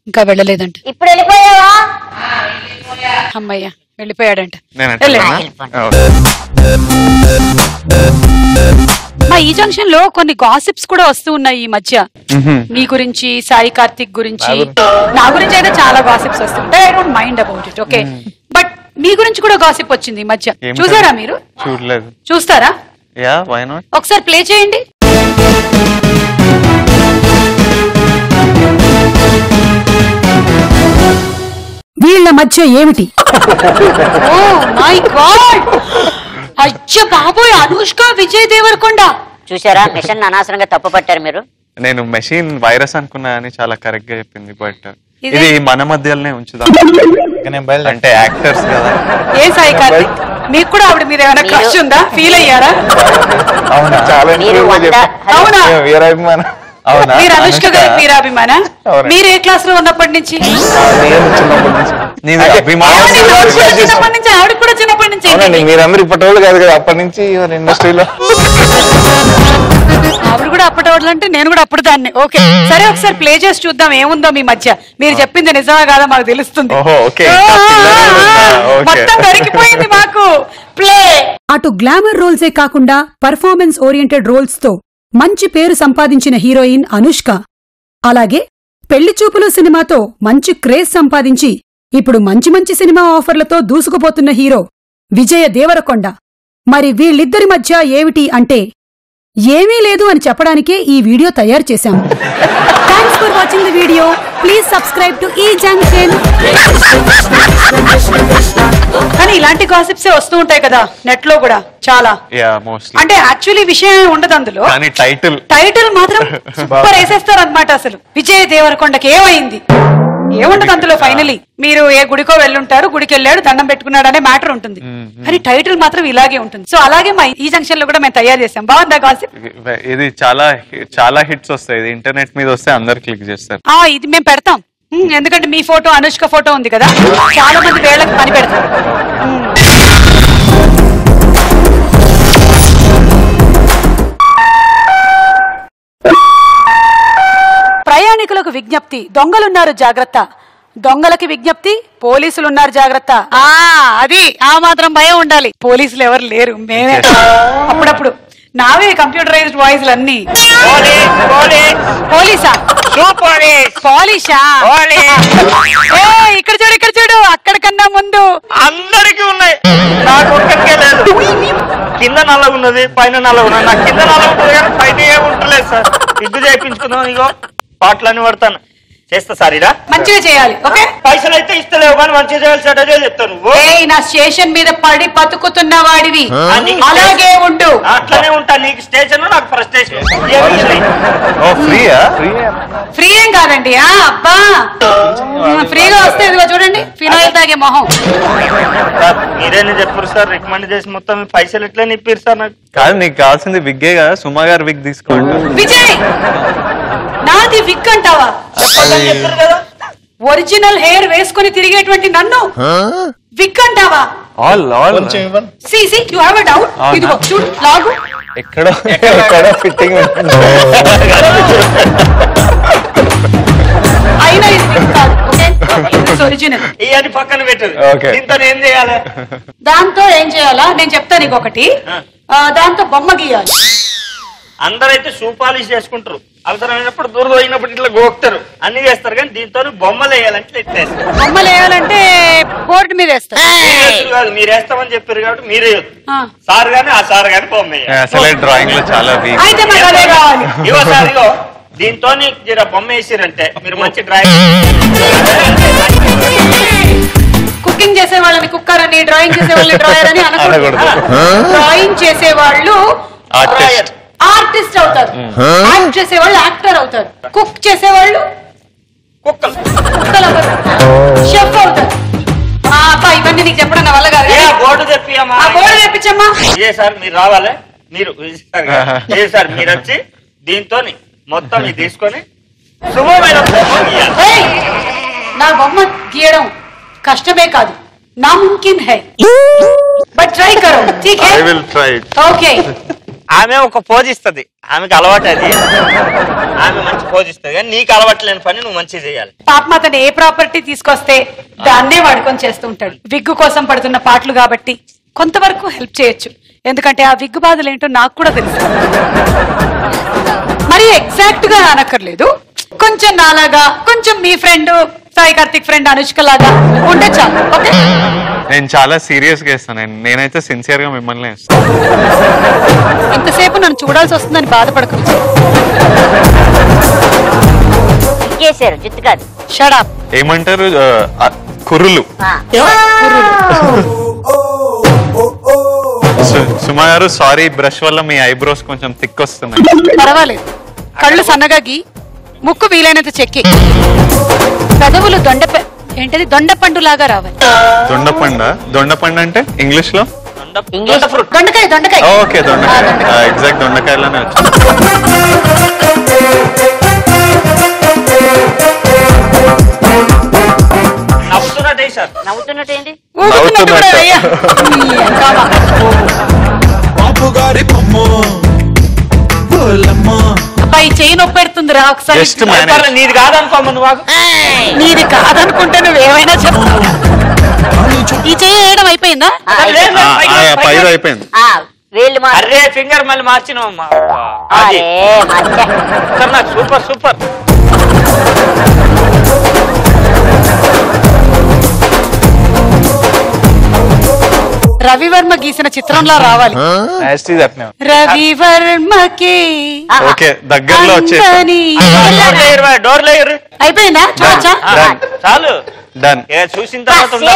ఇంకా వెళ్ళలేదంట. ఇప్పుడు వెళ్ళిపోయావా? అమ్మయ్య వెళ్ళిపోయాడంట. నేను వెళ్ళు. మా ఈ జంక్షన్లో కొన్ని గాసిప్స్ కూడా వస్తూ ఉన్నాయి ఈ మధ్య. మీ గురించి సాయి కార్తిక్ గురించి. నా గురించి? అయితే చాలా గాసిప్స్ వస్తుంటాయి I don't mind about it okay but మీ గురించి కూడా గాసిప్ వచ్చింది ఈ మధ్య. చూసారా మీరు? చూడలేదు. చూస్తారా? యా వై నాట్ ఒకసారి ప్లే చేయండి. వీళ్ళ మధ్య ఏమిటి? ఓ మై గాడ్ అయ్య బాబోయ్ అనుష్క విజయ్ దేవరకొండ. చూసారా మిషన్ అనవసరంగా తప్పు పట్టారు మీరు. నేను మెషిన్ వైరస్ అనుకున్నా అని చాలా కరెక్ట్గా చెప్పింది బట్ ఇది మన మధ్యలోనే ఉంచుదాం. అంటే యాక్టర్స్ కదా. ఏ సాయి కార్తిక్? మీకు కూడా ఆవిడ మీద ఏమైనా క్రష్ ఉందా? ఫీల్ అయ్యారా? అవునా? చాలా అవునా? మీరు అనుష్క? గారి మీరాభిమాన అవునండి. మీరు ఏ క్లాస్లో ఉన్నప్పటి నుంచి? చిన్నప్పటి అభిమానం ఆవిడ కూడా చిన్నప్పటి నుంచి మీరందరూ ఇప్పటి వాళ్ళు కాదు కదా అప్పటి నుంచి ఇండస్ట్రీలో. ఆవిడ కూడా అప్పటి వాళ్ళు అంటే నేను కూడా అప్పుడు దాన్ని ఓకే సరే ఒకసారి ప్లే చేసి చూద్దాం ఏముందో మీ మధ్య. మీరు చెప్పింది నిజమా కాదా మాకు తెలుస్తుంది. మొత్తం దొరికిపోయింది మాకు. ప్లే. అటు గ్లామర్ రోల్సే కాకుండా పర్ఫార్మెన్స్ ఓరియంటెడ్ రోల్స్తో మంచి పేరు సంపాదించిన హీరోయిన్ అనుష్క. అలాగే పెళ్ళిచూపులు సినిమాతో మంచి క్రేజ్ సంపాదించి ఇప్పుడు మంచి మంచి సినిమా ఆఫర్లతో దూసుకుపోతున్న హీరో విజయ దేవరకొండ. మరి వీళ్ళిద్దరి మధ్య ఏమిటి అంటే ఏమీ లేదు అని చెప్పడానికే ఈ వీడియో తయారు చేశాం. Thanks for watching the video please subscribe to ఈ జంక్షన్ కానీ ఇలాంటి గాసిప్స్ వస్తూ ఉంటాయి కదా నెట్లో కూడా చాలా. యా మోస్ట్లీ అంటే యాక్చువల్లీ విషయం ఉండదు అందులో. కానీ టైటిల్ టైటిల్ మాత్రం సూపర్ వేసేస్తారు అనమాట అసలు. విజయ్ దేవరకొండకి ఏమైంది? ఏముండదు అందులో ఫైనలీ మీరు ఏ గుడికో వెళ్ళుంటారు గుడికి వెళ్ళాడు దండం పెట్టుకున్నాడు అనే మ్యాటర్ ఉంటుంది. కానీ టైటిల్ మాత్రం ఇలాగే ఉంటుంది. సో అలాగే మా ఈ జంక్షన్లో కూడా మేము తయారు చేసాం బాగుందా గాసిప్ ఇది చాలా చాలా హిట్స్ వస్తాయి. ఇది ఇంటర్నెట్ మీద వస్తే అందరు క్లిక్ చేస్తారు. ఆ ఇది మేము పెడతాం. ఎందుకంటే మీ ఫోటో అనుష్క ఫోటో ఉంది కదా. చాలా మంది వేళ్ళకి పని పెడతాం ప్రయాణికులకు విజ్ఞప్తి. దొంగలున్నారు జాగ్రత్త. దొంగలకి విజ్ఞప్తి పోలీసులున్నారు జాగ్రత్త. ఆ అది ఆ మాత్రం భయం ఉండాలి. పోలీసులు ఎవరు లేరు. మేమే అప్పుడప్పుడు. నావే కంప్యూటరైజ్డ్ వాయిస్లు అన్ని పోలీస్. ఇక్కడ చూడు ఇక్కడ చూడు. అక్కడ కన్నా ముందు. అందరికీ ఉన్నాయి. నాకు ఒక్కరికే లేదు. కింద నల్లగా ఉన్నది పైన నల్లగా ఉన్నది నాకు కింద నల్లగా ఉంటుంది కానీ పైన ఏమి ఉంటలేదు సార్. ఇగ్గు చేయించుకుందాం ఇగో. పాటలన్నీ పడతాను. చేస్తా సార్ ఇరా మంచిగా చేయాలి ఓకే? పైసలు అయితే ఇస్తలేవు కానీ మంచిగా చేయాలి సార్ అదే చెప్తాను నువ్వు. ఏయ్ నా స్టేషన్ మీద పడి బతుకుతున్న వాడివి. అలాగే ఉండు. అట్లనే ఉంటా నీకు స్టేషన్ నాకు. ఓ ఫ్రీయా? ఫ్రీ ఏం కాదండి. ఆ అబ్బా. ఫ్రీగా వస్తే ఇదిగో చూడండి ఫినాయిల్ తాగే మొహం. సార్ మీరేనే చెప్పారు సార్? రికమెండ్ చేసి మొత్తం పైసలు ఎట్లా నిప్పారు సార్ నాకు? కాదు నీకు కావాల్సింది విగ్గే కదా సుమా గారు విగ్ తీసుకోండి విజయ్! నాది విక్ అంటావా చెప్పాలని చెప్పారు కదా. ఒరిజినల్ హెయిర్ వేసుకొని తిరిగేటువంటి నన్ను విక్ అంటావా all all see see you have a doubt అవునా? ఇదిగో చూడు లాగు. ఎక్కడో? ఎక్కడో? ఫిట్టింగ్ అయినా ఇది విక్ కాదు ఓకే? ఒరిజినల్ ఇవన్నీ పక్కన పెట్టదు Okay. దీంతో ఏం చేయాలి? దాంతో ఏం చేయాలా? నేను చెప్తాను నీకు ఒకటి ఆ, దాంతో బొమ్మ గీయాలి. అందరైతే షూ పాలిష్ చేసుకుంటారు. అవసరమైనప్పుడు దూరం అయినప్పుడు ఇట్లా గోక్తారు. అన్ని చేస్తారు కానీ దీంతో బొమ్మలు వేయాలంటే ఇట్లా వేస్తారు. బొమ్మలు వేయాలంటే బోర్డు మీద వేస్తారు. కాదు మీరు వేస్తామని చెప్పారు కాబట్టి మీరే. సార్ గాని ఆ సార్ గాని బొమ్మ వేయాలి. డ్రాయింగ్లో చాలా సార్ ఇగో దీంతో జర బొమ్మ వేసిరంటే మీరు మంచి డ్రాయింగ్ కుకింగ్ చేసే వాళ్ళని కుక్కర్ అని డ్రాయింగ్ చేసే వాళ్ళని డ్రాయర్ అని *laughs* అనకూడదు. డ్రాయింగ్ చేసే వాళ్ళు ఆర్టిస్ట్ ఆర్టిస్ట్ అవుతారు. యాక్ట్ చేసే వాళ్ళు యాక్టర్ అవుతారు. కుక్ చేసే వాళ్ళు కుక్కలు. కుక్కలు అవుతారు. షెఫ్ అవుతారు. ఇవన్నీ నీకు చెప్పడం నా వల్ల కాదు. ఏ బోర్డు తెప్పియమ్మా ఆ బోర్డు తెప్పించమ్మా. ఏ సార్ మీరు రావాలి. మీరు సార్ గారు. ఏ సార్ మీరు వచ్చి దీంతో మొత్తం ఇది తీసుకొని శుభమైన గీయాలి. ఏయ్! నా బొమ్మ గీయడం కష్టమే కాదు. నాముమ్కిన్ హై బట్ ట్రై కరో. ఠీక్ హై ఐ విల్ ట్రై ఓకే ఆమె ఒక పోజిస్తుంది ఆమెకు అలవాటు అది. ఆమె మంచి పోజిస్తుంది కానీ నీకు అలవాటు లేని పని నువ్వు మంచిగా చేయాలి. పాపం అతను ఏ ప్రాపర్టీ తీసుకొస్తే దాన్నే వాడుకొని చేస్తూ ఉంటాడు. విగ్గు కోసం పడుతున్న పాటలు కాబట్టి కొంతవరకు హెల్ప్ చేయొచ్చు. ఎందుకంటే ఆ విగ్గు బాధలు ఏంటో నాకు కూడా తెలుసు. మరి ఎగ్జాక్ట్గా అనక్కర్లేదు కొంచెం నాలాగా కొంచెం మీ ఫ్రెండ్ సాయి కార్తిక్ ఫ్రెండ్ అనుష్క లాగా ఉంటే చాలు ఓకే? నేను చాలా సీరియస్గా ఇస్తాను నేను నేనైతే సిన్సియర్గా మిమ్మల్ని ఇంతసేపు నన్ను చూడాల్సి వస్తుందని కాదు. షడాప్ ఏమంటారు? ఆ, కుర్రులు. సు- సుమా గారు సారీ బ్రష్ వల్ల మీ ఐబ్రోస్ కొంచెం థిక్ వస్తున్నాయి. పర్వాలేదు. కళ్ళు సన్నగా గీ. ముక్కు వీలైనంత చెక్కి. పెదవులు దొండ ఏంటది? దొండపండు లాగా రావాలి. దొండపండ? దొండపండ అంటే ఇంగ్లీష్లో ఇంగ్లీష్ దొండకాయ దొండకాయ. ఓకే దొండకాయ. ఎగ్జాక్ట్ దొండకాయలోనే వచ్చింది. నవ్వుతున్నట్టే ఏంటి. బాబు గారి బొమ్మ అబ్బాయి చెయ్యి నొప్పి పెడుతుందిరా ఒకసారి. జస్ట్ మేనేజ్ పర్లేదు, నీది కాదనుకోమ్మ నువ్వు ఆగు. నీది కాదనుకుంటే నువ్వేమైనా చెప్తావు ఈ చెయ్యి వేయడం అయిపోయిందా? లేదు, లేదు, పైకి రా, పైకి పైరు రా. అయిపోయింది. ఆ, వీళ్ళు మా అరే ఫింగర్ మళ్ళీ మార్చినావమ్మా. అది. అరే మధ్య. నాకు సూపర్ సూపర్. రవివర్మ గీసిన చిత్రంలా రావాలి. రవివర్మకి ఓకే దగ్గరలో డోర్ లేయరు అయిపోయిందా? చూడొచ్చా. చాలు. డన్ ఏ చూసిన తర్వాత ఉందా?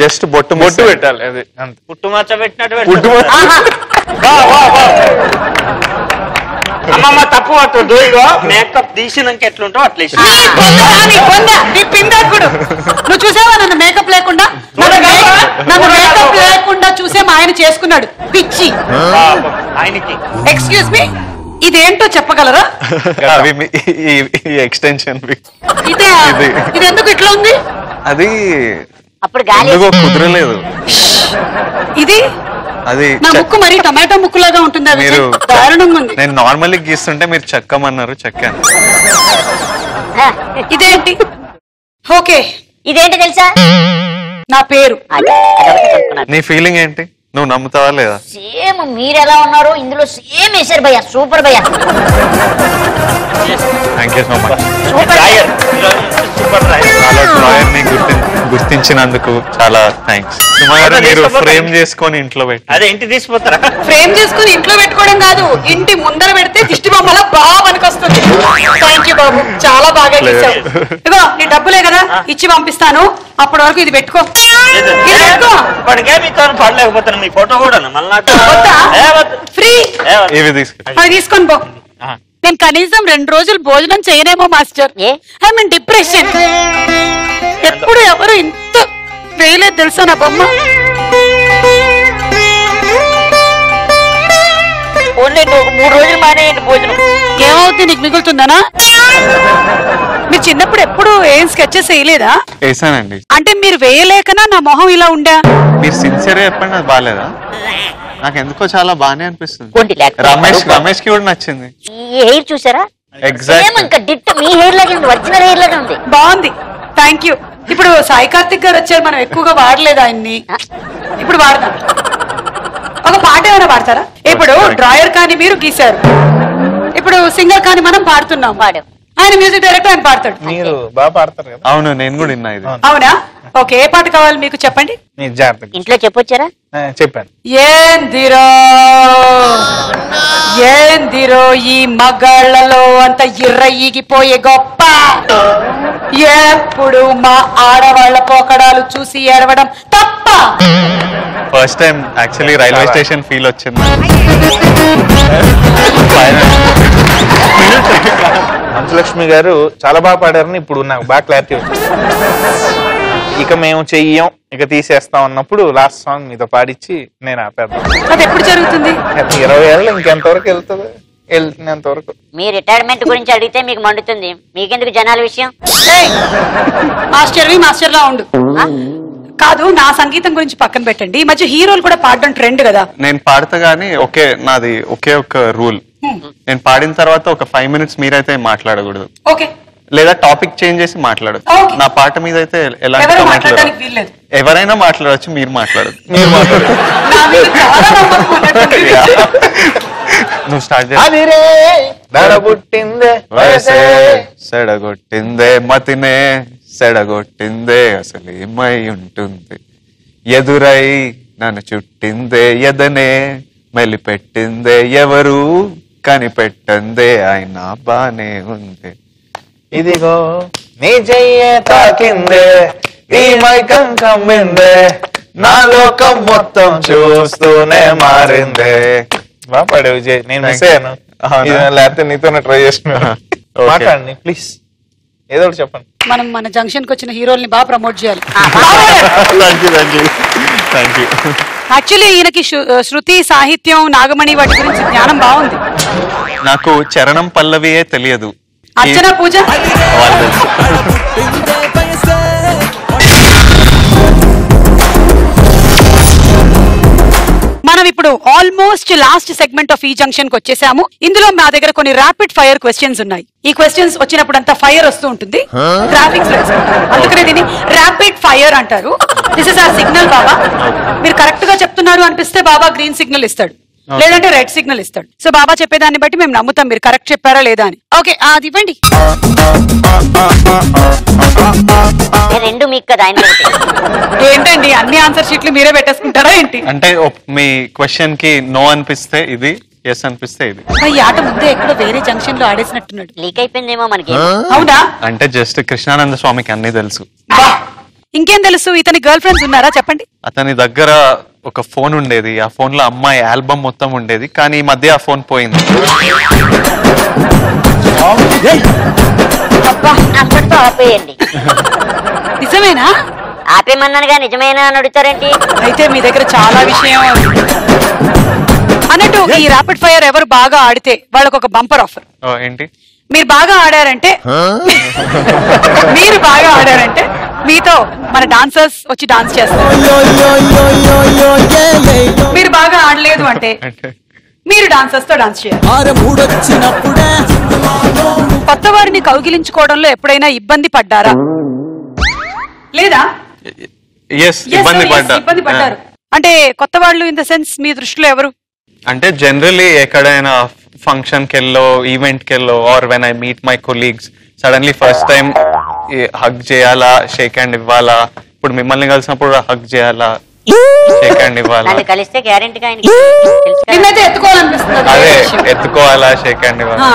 జస్ట్ బొట్టు బొట్టు పెట్టాలి అది. పుట్టు మచ్చ పెట్టినట్టు పుట్టు పెడతారు. వా, వా, వా. అమ్మమ్మ తప్పు పట్టద్దు ఇగో మేకప్ తీసినాక ఎట్లుంటావు అట్లా పిండాకుడు. నువ్వు చూసావా నన్ను మేకప్ లేకుండా? నన్ను మేకప్ లేకుండా చూసే మా ఆయన చేసుకున్నాడు. పిచ్చి. ఆయనకి. ఎక్స్క్యూజ్ మీ ఇదేంటో చెప్పగలరా? ఎక్స్టెన్షన్ ఇదే ఎందుకు ఇట్లా ఉంది? అది అప్పుడు గాలి కుదరలేదు. ఇది? అది నా ముక్కు మరి టమాటో ముక్కులాగా ఉంటుంది అది మీరు దారుణంగా ఉంది. నేను నార్మల్లీ గీస్తుంటే మీరు చెక్కమన్నారు చెక్కాను. ఆ, ఇదేంటి? ఓకే. ఇదేంటి తెలుసా? నా పేరు. నీ ఫీలింగ్ ఏంటి? నువ్వు నమ్ముతావా లేదా? సేమ్ మీరు ఎలా ఉన్నారు? ఇందులో సేమ్ వేసారు భయ్య సూపర్ భయ్య. Thank you so much super. Drawer super drawer చాలా డ్రాయర్ని గుర్తి గుర్తించినందుకు చాలా థ్యాంక్స్ మీరు. ఫ్రేమ్ చేసుకొని ఇంట్లో పెట్టి అదే ఇంటి తీసిపోతారా ఫ్రేమ్ చేసుకుని ఇంట్లో పెట్టుకోవడం కాదు ఇంటి ముందర పెడితే దిష్టి బొమ్మల బాగా పనికొస్తుంది. థ్యాంక్ యూ బాబు. చాలా బాగా ఇగో నీ డబ్బులే కదా ఇచ్చి పంపిస్తాను. అప్పటి వరకు ఇది పెట్టుకో. ఇది పెట్టుకో. ఇప్పటికే మీతో పడలేకపోతాను మీ ఫోటో కూడా మళ్ళీ నాకు వద్దా? ఏ వద్దు. ఫ్రీ ఏ వద్దు. ఇవి తీసుకు. అవి తీసుకొని పో. నేను కనీసం రెండు రోజులు భోజనం చేయనేమో మాస్టర్? ఐ మీన్ డిప్రెషన్ ఎప్పుడు ఎవరు ఇంత వేయలేదు తెలుసా నా బొమ్మ? ఓన్లీ మూడు రోజులు మానేయండి భోజనం? ఏమవుతుంది నీకు మిగులుతుందనా? మీరు చిన్నప్పుడు ఎప్పుడు ఏం స్కెచెస్ వేయలేదా? వేసానండి. అంటే మీరు వేయలేకనా నా మొహం ఇలా ఉండా? మీరు సిన్సియర్గా చెప్పండి అది బాగాలేదా? నాకు ఎందుకో చాలా బాగానే అనిపిస్తుంది. రమేష్ రమేష్కి కూడా నచ్చింది. ఈ హెయిర్ చూసారా. సేమ్ ఇంకా డిట్ మీ హెయిర్ లాగే ఉంది ఒరిజినల్ హెయిర్ లాగే ఉంది. బాగుంది. థ్యాంక్ యూ ఇప్పుడు సాయి కార్తిక్ గారు వచ్చారు మనం ఎక్కువగా వాడలేదు ఆయన్ని. ఇప్పుడు వాడదాం. ఒక పాట ఏమైనా పాడతారా? ఇప్పుడు డ్రాయర్ కానీ మీరు గీశారు. ఇప్పుడు సింగర్ కానీ మనం పాడుతున్నాం. పాడాం. ఆయన మ్యూజిక్ డైరెక్టర్ ఆయన పాడతాడు. మీరు బాగా పాడతారు కదా. అవును నేను కూడా విన్నా ఇది. అవునా. ఓకే ఏ పాట కావాలి మీకు చెప్పండి? మీరు జాగ్రత్తగా ఇంట్లో చెప్పొచ్చారా? చెప్పాను ఏందిరో? ఏందిరో ఈ మగాళ్ళలో అంత ఇర్ర ఈగిపోయే గొప్ప? ఎప్పుడు మా ఆడవాళ్ళ పోకడాలు చూసి ఏడవడం తప్ప? First time actually railway station feel వచ్చింది. మంచులక్ష్మి గారు చాలా బాగా పాడారని ఇప్పుడు నాకు బాగా క్లారిటీ వచ్చింది. ఇక మేము చెయ్యం ఇక తీసేస్తాం అన్నప్పుడు లాస్ట్ సాంగ్ మీతో పాడిచ్చి నేను ఆపేద్దాం. అది ఎప్పుడు జరుగుతుంది? ఇరవై ఏళ్ళు ఇంకెంతవరకు వెళ్తుంది? వెళ్తున్నంత వరకు. మీ రిటైర్మెంట్ గురించి అడిగితే మీకు మండుతుంది. మీకెందుకు జనాల విషయం? మాస్టర్వి మాస్టర్ లా ఉండు? కాదు నా సంగీతం గురించి పక్కన పెట్టండి. ఈ మధ్య హీరోలు కూడా పాడడం ట్రెండ్ కదా. నేను పాడతా గానీ ఒకే నాది ఒకే ఒక రూల్ నేను పాడిన తర్వాత ఒక ఫైవ్ మినిట్స్ మీరైతే మాట్లాడకూడదు. ఓకే లేదా టాపిక్ చేంజ్ చేసి మాట్లాడదు. నా పాట మీద అయితే ఎలాంటి. వీల్లేదు. ఎవరైనా మాట్లాడవచ్చు మీరు మాట్లాడదు మీరు మాట్లాడదు. నువ్వు స్టార్ట్ వయసే. సెడగొట్టిందే మతినే సెడగొట్టిందే అసలు ఏమై ఉంటుంది? ఎదురై నన్ను చుట్టిందే ఎదనే మెలిపెట్టిందే ఎవరు కనిపెట్టందే ఆయన బానే ఉంది. ఇదిగో నీ చెయ్యే తాకిందే ఈ మైకం కమ్మిందే నా లోకం మొత్తం చూస్తూనే మారిందే. బాగా విజయ్ నేను మిస్. అయ్యాను. లేకపోతే నీతోనే ట్రై చేస్తున్నాను *laughs* Okay. మాట్లాడండి ప్లీజ్ ఏదో ఒకటి చెప్పండి. మనం మన జంక్షన్కి వచ్చిన హీరోల్ని బాగా ప్రమోట్ చేయాలి. *laughs* యాక్చువల్లీ ఈయనకి శృతి సాహిత్యం నాగమణి వాటి గురించి జ్ఞానం బాగుంది. నాకు చరణం పల్లవియే తెలియదు. అర్చన పూజ? మనం ఇప్పుడు ఆల్మోస్ట్ లాస్ట్ సెగ్మెంట్ ఆఫ్ ఈ జంక్షన్కి వచ్చేసాము. ఇందులో మా దగ్గర కొన్ని ర్యాపిడ్ ఫైర్ క్వశ్చన్స్ ఉన్నాయి. ఈ క్వశ్చన్స్ వచ్చినప్పుడు అంతా ఫైర్ వస్తూ ఉంటుంది. వేసుకుంటారు అందుకనే దీన్ని ర్యాపిడ్ ఫైర్ అంటారు. This is a signal Baba మీరు కరెక్ట్గా చెప్తున్నారు అనిపిస్తే బాబా గ్రీన్ సిగ్నల్ ఇస్తాడు. లేదంటే రెడ్ సిగ్నల్ ఇస్తాడు. సో బాబా చెప్పేదాన్ని బట్టి మేము నమ్ముతాం. మీరు కరెక్ట్ చెప్పారా లేదా అని. ఓకే అది ఇవ్వండి. రెండు మీకు కదా ఆయన. ఏంటండి అన్ని ఆన్సర్ షీట్లు మీరే పెట్టేసుకుంటారా ఏంటి? అంటే మీ క్వశ్చన్కి నో అనిపిస్తే ఇది ఎస్ అనిపిస్తే ఇది. ఈ ఆట ముందే ఎక్కడో వేరే జంక్షన్లో ఆడేసినట్టున్నాడు. లీక్ అయిపోయిందేమో మనకి. అవునా? అంటే జస్ట్ కృష్ణానంద స్వామికి అన్ని తెలుసు. ఇంకేం తెలుసు? ఇతని గర్ల్ ఫ్రెండ్స్ ఉన్నారా? చెప్పండి. అతని దగ్గర ఒక ఫోన్ ఉండేది. ఆ ఫోన్లో అమ్మాయి ఆల్బమ్ మొత్తం ఉండేది. కానీ ఈ మధ్య ఆ ఫోన్ పోయింది. అబ్బా! అప్పటితో ఆపేయండి. నిజమేనా? ఆపేయమన్నానుగా నిజమేనా అని అడుగుతారేంటి? అయితే మీ దగ్గర చాలా విషయం అన్నట్టు ఈ ర్యాపిడ్ ఫైర్ ఎవరు బాగా ఆడితే వాళ్ళకి ఒక బంపర్ ఆఫర్ ఓ, ఏంటి? మీరు బాగా ఆడారంటే *laughs* మీరు బాగా ఆడారంటే మీతో మన డాన్సర్స్ వచ్చి డాన్స్ చేస్తారు. మీరు బాగా ఆడలేదు అంటే మీరు డాన్సర్స్తో డాన్స్ చేయాలి. ఆర మూడొచ్చినప్పుడే కొత్త వారిని కౌగిలించుకోవడంలో ఎప్పుడైనా ఇబ్బంది పడ్డారా? లేదా? ఇబ్బంది పడ్డారు. అంటే కొత్త వాళ్ళు ఇన్ ద సెన్స్ మీ దృష్టిలో ఎవరు? అంటే జనరలీ ఎక్కడైనా ఫంక్షన్కి వెళ్ళో ఈవెంట్కి వెళ్ళో or when I meet my colleagues suddenly first time hug చేయాలా షేక్ హ్యాండ్ ఇవ్వాలా? ఇప్పుడు మిమ్మల్ని కలిసినప్పుడు హగ్ చేయాలా? షేక్ హ్యాండ్ ఇవ్వాలా? కలిస్తే గ్యారెంటీగా అది. ఎత్తుకోవాలా షేక్ హ్యాండ్ ఇవ్వాలా?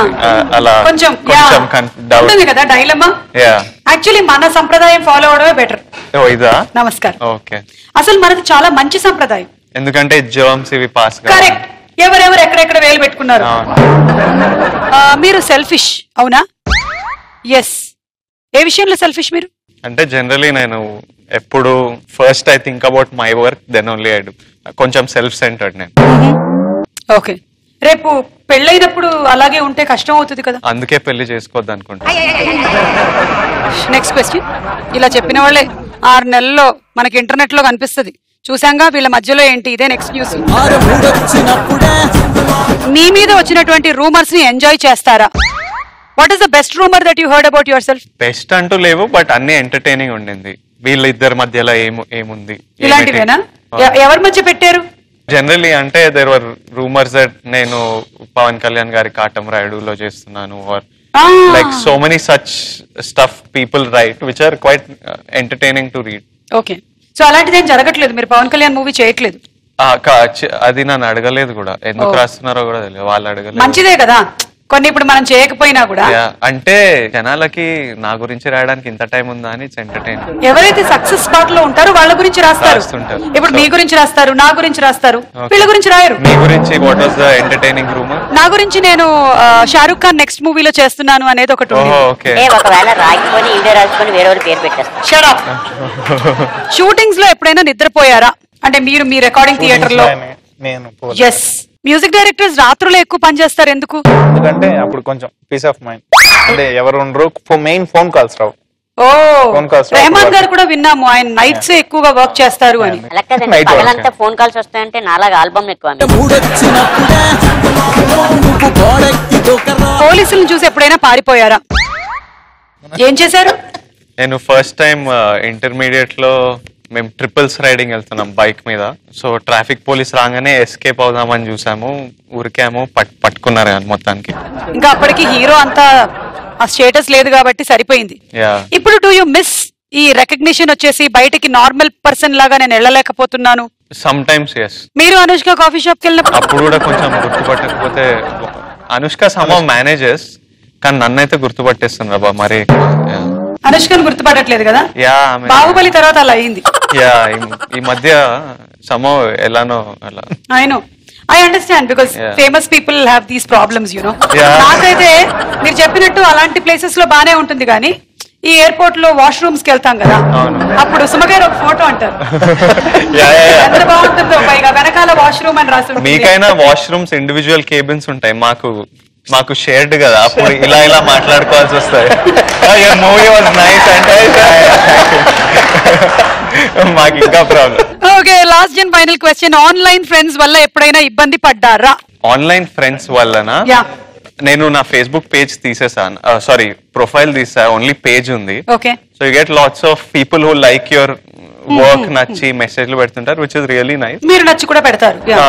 అలా. కొంచెం కొంచెం డౌట్ ఉంటుంది కదా డైలమా యా. యాక్చువల్లీ మన సంప్రదాయం ఫాలో అవడమే బెటర్ ఓ ఇదా? నమస్కారం. ఓకే. అసలు మనది చాలా మంచి సంప్రదాయం. ఎందుకంటే జర్మ్స్ ఇవి పాస్ కరెక్ట్ ఎవరెవరు ఎక్కడెక్కడ వేలు పెట్టుకున్నారు? మీరు సెల్ఫిష్ అవునా? ఎస్ ఏ విషయంలో సెల్ఫిష్ మీరు? అంటే జనరలీ నేను ఎప్పుడు first I think about my work then only I do కొంచెం సెల్ఫ్ సెంటర్డ్ నేను ఓకే రేపు పెళ్ళైనప్పుడు అలాగే ఉంటే కష్టం అవుతుంది కదా? అందుకే పెళ్ళి చేసుకోవద్దు అనుకుంటా నెక్స్ట్ క్వశ్చన్ ఇలా చెప్పిన వాళ్ళే ఆరు నెలల్లో మనకి ఇంటర్నెట్లో కనిపిస్తుంది చూసాంగా వీళ్ళ మధ్యలో ఏంటి ఇదే నెక్స్ట్ న్యూస్ మీ మీద వచ్చినటువంటి రూమర్స్ని ఎంజాయ్ చేస్తారా? What is the best rumour that you heard about yourself best అంటూ లేవు బట్ అన్ని ఎంటర్టైనింగ్ ఉండింది. వీళ్ళిద్దరి మధ్యలో ఏము ఏముంది? ఇలాంటివేనా? ఎవరి మధ్య పెట్టారు? జనరలీ అంటే దేర్ వర్ రూమర్స్ దట్ నేను పవన్ కళ్యాణ్ గారి కాటం రాయుడులో చేస్తున్నాను or. Like so many such stuff people right which are quite entertaining to read okay so అలాంటిది ఏం జరగట్లేదు. మీరు పవన్ కళ్యాణ్ మూవీ చేయట్లేదు. అది నన్ను అడగలేదు కూడా. ఎందుకు. రాస్తున్నారో కూడా తెలియదు. వాళ్ళు అడగలేదు. మంచిదే కదా. కొన్ని ఇప్పుడు మనం చేయకపోయినా కూడా అంటే జనాలకి నా గురించి రాయడానికి ఇంత టైం ఉందా అని ఎంటర్టైన్ ఎవరైతే సక్సెస్ స్పాట్లో ఉంటారో వాళ్ళ గురించి రాస్తారు. ఇప్పుడు మీ గురించి రాస్తారు నా గురించి రాస్తారు. వీళ్ళ గురించి రాయరు. మీ గురించి what was the entertaining rumour నా గురించి నేను షారూక్ ఖాన్ నెక్స్ట్ మూవీలో చేస్తున్నాను అనేది ఒకటి ఉంది. ఓహో ఓకే ఏ ఒకవేళ రాసుకొని వేరే వాళ్ళు పేరు పెట్టేస్తారు షూటింగ్స్లో ఎప్పుడైనా నిద్రపోయారా? అంటే మీరు మీ రికార్డింగ్ థియేటర్లో. నేను. ఎస్ మ్యూజిక్ డైరెక్టర్స్ రాత్రులు ఎక్కువ పనిచేస్తారు ఎందుకు? ఎందుకంటే అప్పుడు కొంచెం పీస్ ఆఫ్ మైండ్ అంటే ఎవరు ఉండరు. మెయిన్ ఫోన్ కాల్స్ రావు. ఓ Phone calls రెహమాన్ గారు కూడా విన్నాము. ఆయన నైట్స్ ఎక్కువగా వర్క్ చేస్తారు అని. అలా కదండి Night work. పగలంతా ఫోన్ కాల్స్ వస్తాయంటే నాలాగా ఆల్బమ్ ఎక్కువ మీకు. మూడొచ్చినప్పుడే నువ్వు గోడెక్కి దూకరా పోలీసులను చూసి ఎప్పుడైనా పారిపోయారా? ఏం చేశారు? నేను ఫస్ట్ టైం ఇంటర్మీడియట్లో మేము ట్రిపుల్స్ రైడింగ్ వెళ్తున్నాం బైక్ మీద. సో ట్రాఫిక్ పోలీస్ రాగానే ఎస్కేప్ అవుదామని చూసాము. ఊరికేమో పట్ పట్టుకున్నారు కానీ మొత్తానికి. ఇంకా అప్పటికి హీరో అంతా ఆ స్టేటస్ లేదు కాబట్టి సరిపోయింది. ఇప్పుడు డూ యూ మిస్ ఈ రికగ్నిషన్ వచ్చేసి బయటికి నార్మల్ పర్సన్ లాగా నేను వెళ్ళలేకపోతున్నాను? సమ్ టైమ్స్ ఎస్ మీరు అనుష్క కాఫీ షాప్కి వెళ్ళినప్పుడు అప్పుడు కూడా కొంచెం గుర్తుపట్టకపోతే అనుష్క సమ్ మేనేజెస్ కానీ నన్నైతే గుర్తుపట్టేస్తున్నారు బా మరి అనుష్కను గుర్తుపడట్లేదు కదా యా బాహుబలి తర్వాత అలా అయింది యా ఈ మధ్య సమో ఎలానో అలా ఆయన I understand because Yeah. Famous people have these problems you know Yeah. నాకైతే మీరు చెప్పినట్టు అలాంటి ప్లేసెస్లో బానే ఉంటుంది కానీ ఈ ఎయిర్పోర్ట్లో వాష్రూమ్స్కి వెళ్తాం కదా అవును. అప్పుడు సుమగారు ఒక ఫోటో అంటారు. *laughs* ఎంత బాగుంటుందో పైగా వెనకాల వాష్రూమ్ అని రాసి ఉంటుంది. మీకైనా వాష్రూమ్స్ ఇండివిజువల్ కేబిన్స్ ఉంటాయి మాకు మాకు షేర్డ్ కదా అప్పుడు ఇలా ఇలా మాట్లాడుకోవాల్సి వస్తాయి. మూవీ వాజ్ నైస్ అంటే మాకు ఇంకా problem okay last and final question online friends వల్ల ఎప్పుడైనా ఇబ్బంది పడ్డారా? ఆన్లైన్ ఫ్రెండ్స్ వల్లన? యా నేను నా ఫేస్బుక్ పేజ్ తీసేసాను సారీ ప్రొఫైల్ తీసా. ఓన్లీ పేజ్ ఉంది. Okay so you get lots of people who like your work నచ్చి మెసేజ్లు పెడుతుంటారు విచ్ ఇస్ రియలీ నైస్ మీరు నచ్చి కూడా పెడతారు. Yeah.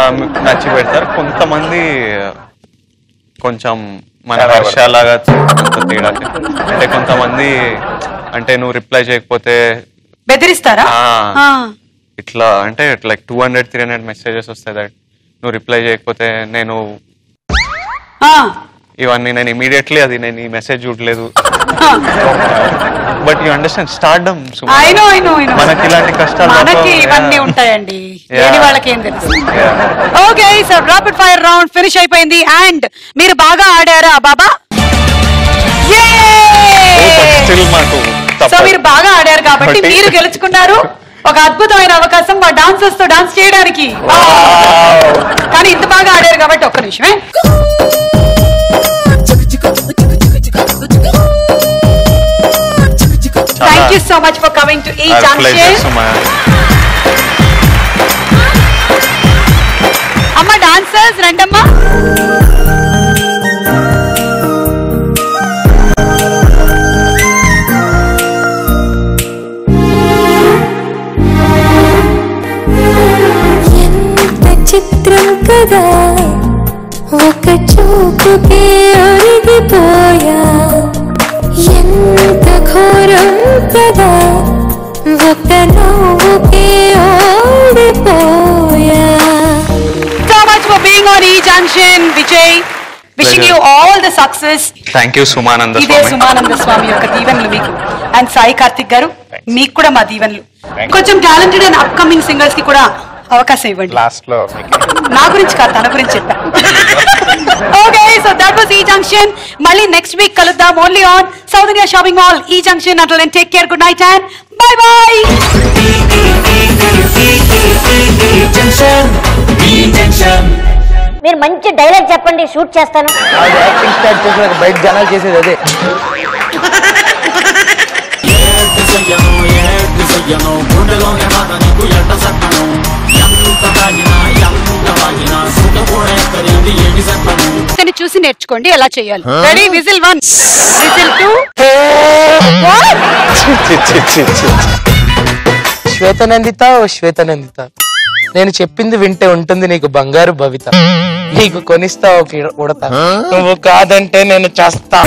నచ్చి పెడతారు. కొంతమంది కొంచెం మన వర్షాలాగా తేడా అంటే కొంతమంది అంటే నువ్వు రిప్లై చేయకపోతే బెదిరిస్తారా. ఇట్లా అంటే like two hundred three hundred messages వస్తాయి దట్ నువ్వు రిప్లై చేయకపోతే నేను ఆ. ఇవన్నీ నేను ఇమీడియట్లీ అది నేను ఈ మెసేజ్ చూడలేదు. But you understand stardom I know, I know, I know. మనకి ఇలాంటి కష్టాలు మనకి. ఇవన్నీ. ఉంటాయండి. లేని వాళ్ళకి ఏం తెలుసు. Okay sir rapid fire round finish అయిపోయింది అండ్ మీరు బాగా ఆడారా బాబా సో తప్పదు. మీరు బాగా ఆడారు కాబట్టి. మీరు గెలుచుకున్నారు ఒక అద్భుతమైన అవకాశం మా డాన్సర్స్తో డాన్స్ చేయడానికి కానీ ఇంత బాగా ఆడారు కాబట్టి ఒక్క నిమిషమే thank you so much for coming to ఈ జంక్షన్ Sumaya. అమ్మ డాన్సర్స్ రండమ్మా. చిత్రం కదా ఒక చూపుకే ఒరిగిపోయా. E Vijay. Wishing you Pleasure. all the success. Thank you Sumananda ఇదే సుమానంద స్వామి యొక్క దీవెనలు మీకు. అండ్ సాయి కార్తిక్ గారు మీకు కూడా మా దీవెనలు. కొంచెం టాలెంటెడ్ అండ్ అప్కమింగ్ సింగర్స్కి కూడా అవకాశం ఇవ్వండి. లాస్ట్లో నా గురించి కాదు తన గురించి చెప్పా. ఓకే సో దట్ వాస్ ఈ జంక్షన్ మళ్ళీ నెక్స్ట్ వీక్ కలుద్దాం only on South India shopping mall ఈ జంక్షన్ అట్లా take care good night and bye bye మీరు మంచి డైలాగ్ చెప్పండి షూట్ చేస్తాను. యాక్టింగ్ స్టార్ట్ చేసినాక బయట జనాలు చేసేది అదే. చూసి నేర్చుకోండి ఎలా చేయాలి. Ready whistle one whistle two Shwetanandita ఓ శ్వేతనందిత. నేను చెప్పింది వింటే ఉంటుంది నీకు బంగారు భవిత. నీకు కొనిస్తా ఒక నువ్వు కాదంటే నేను చేస్తా.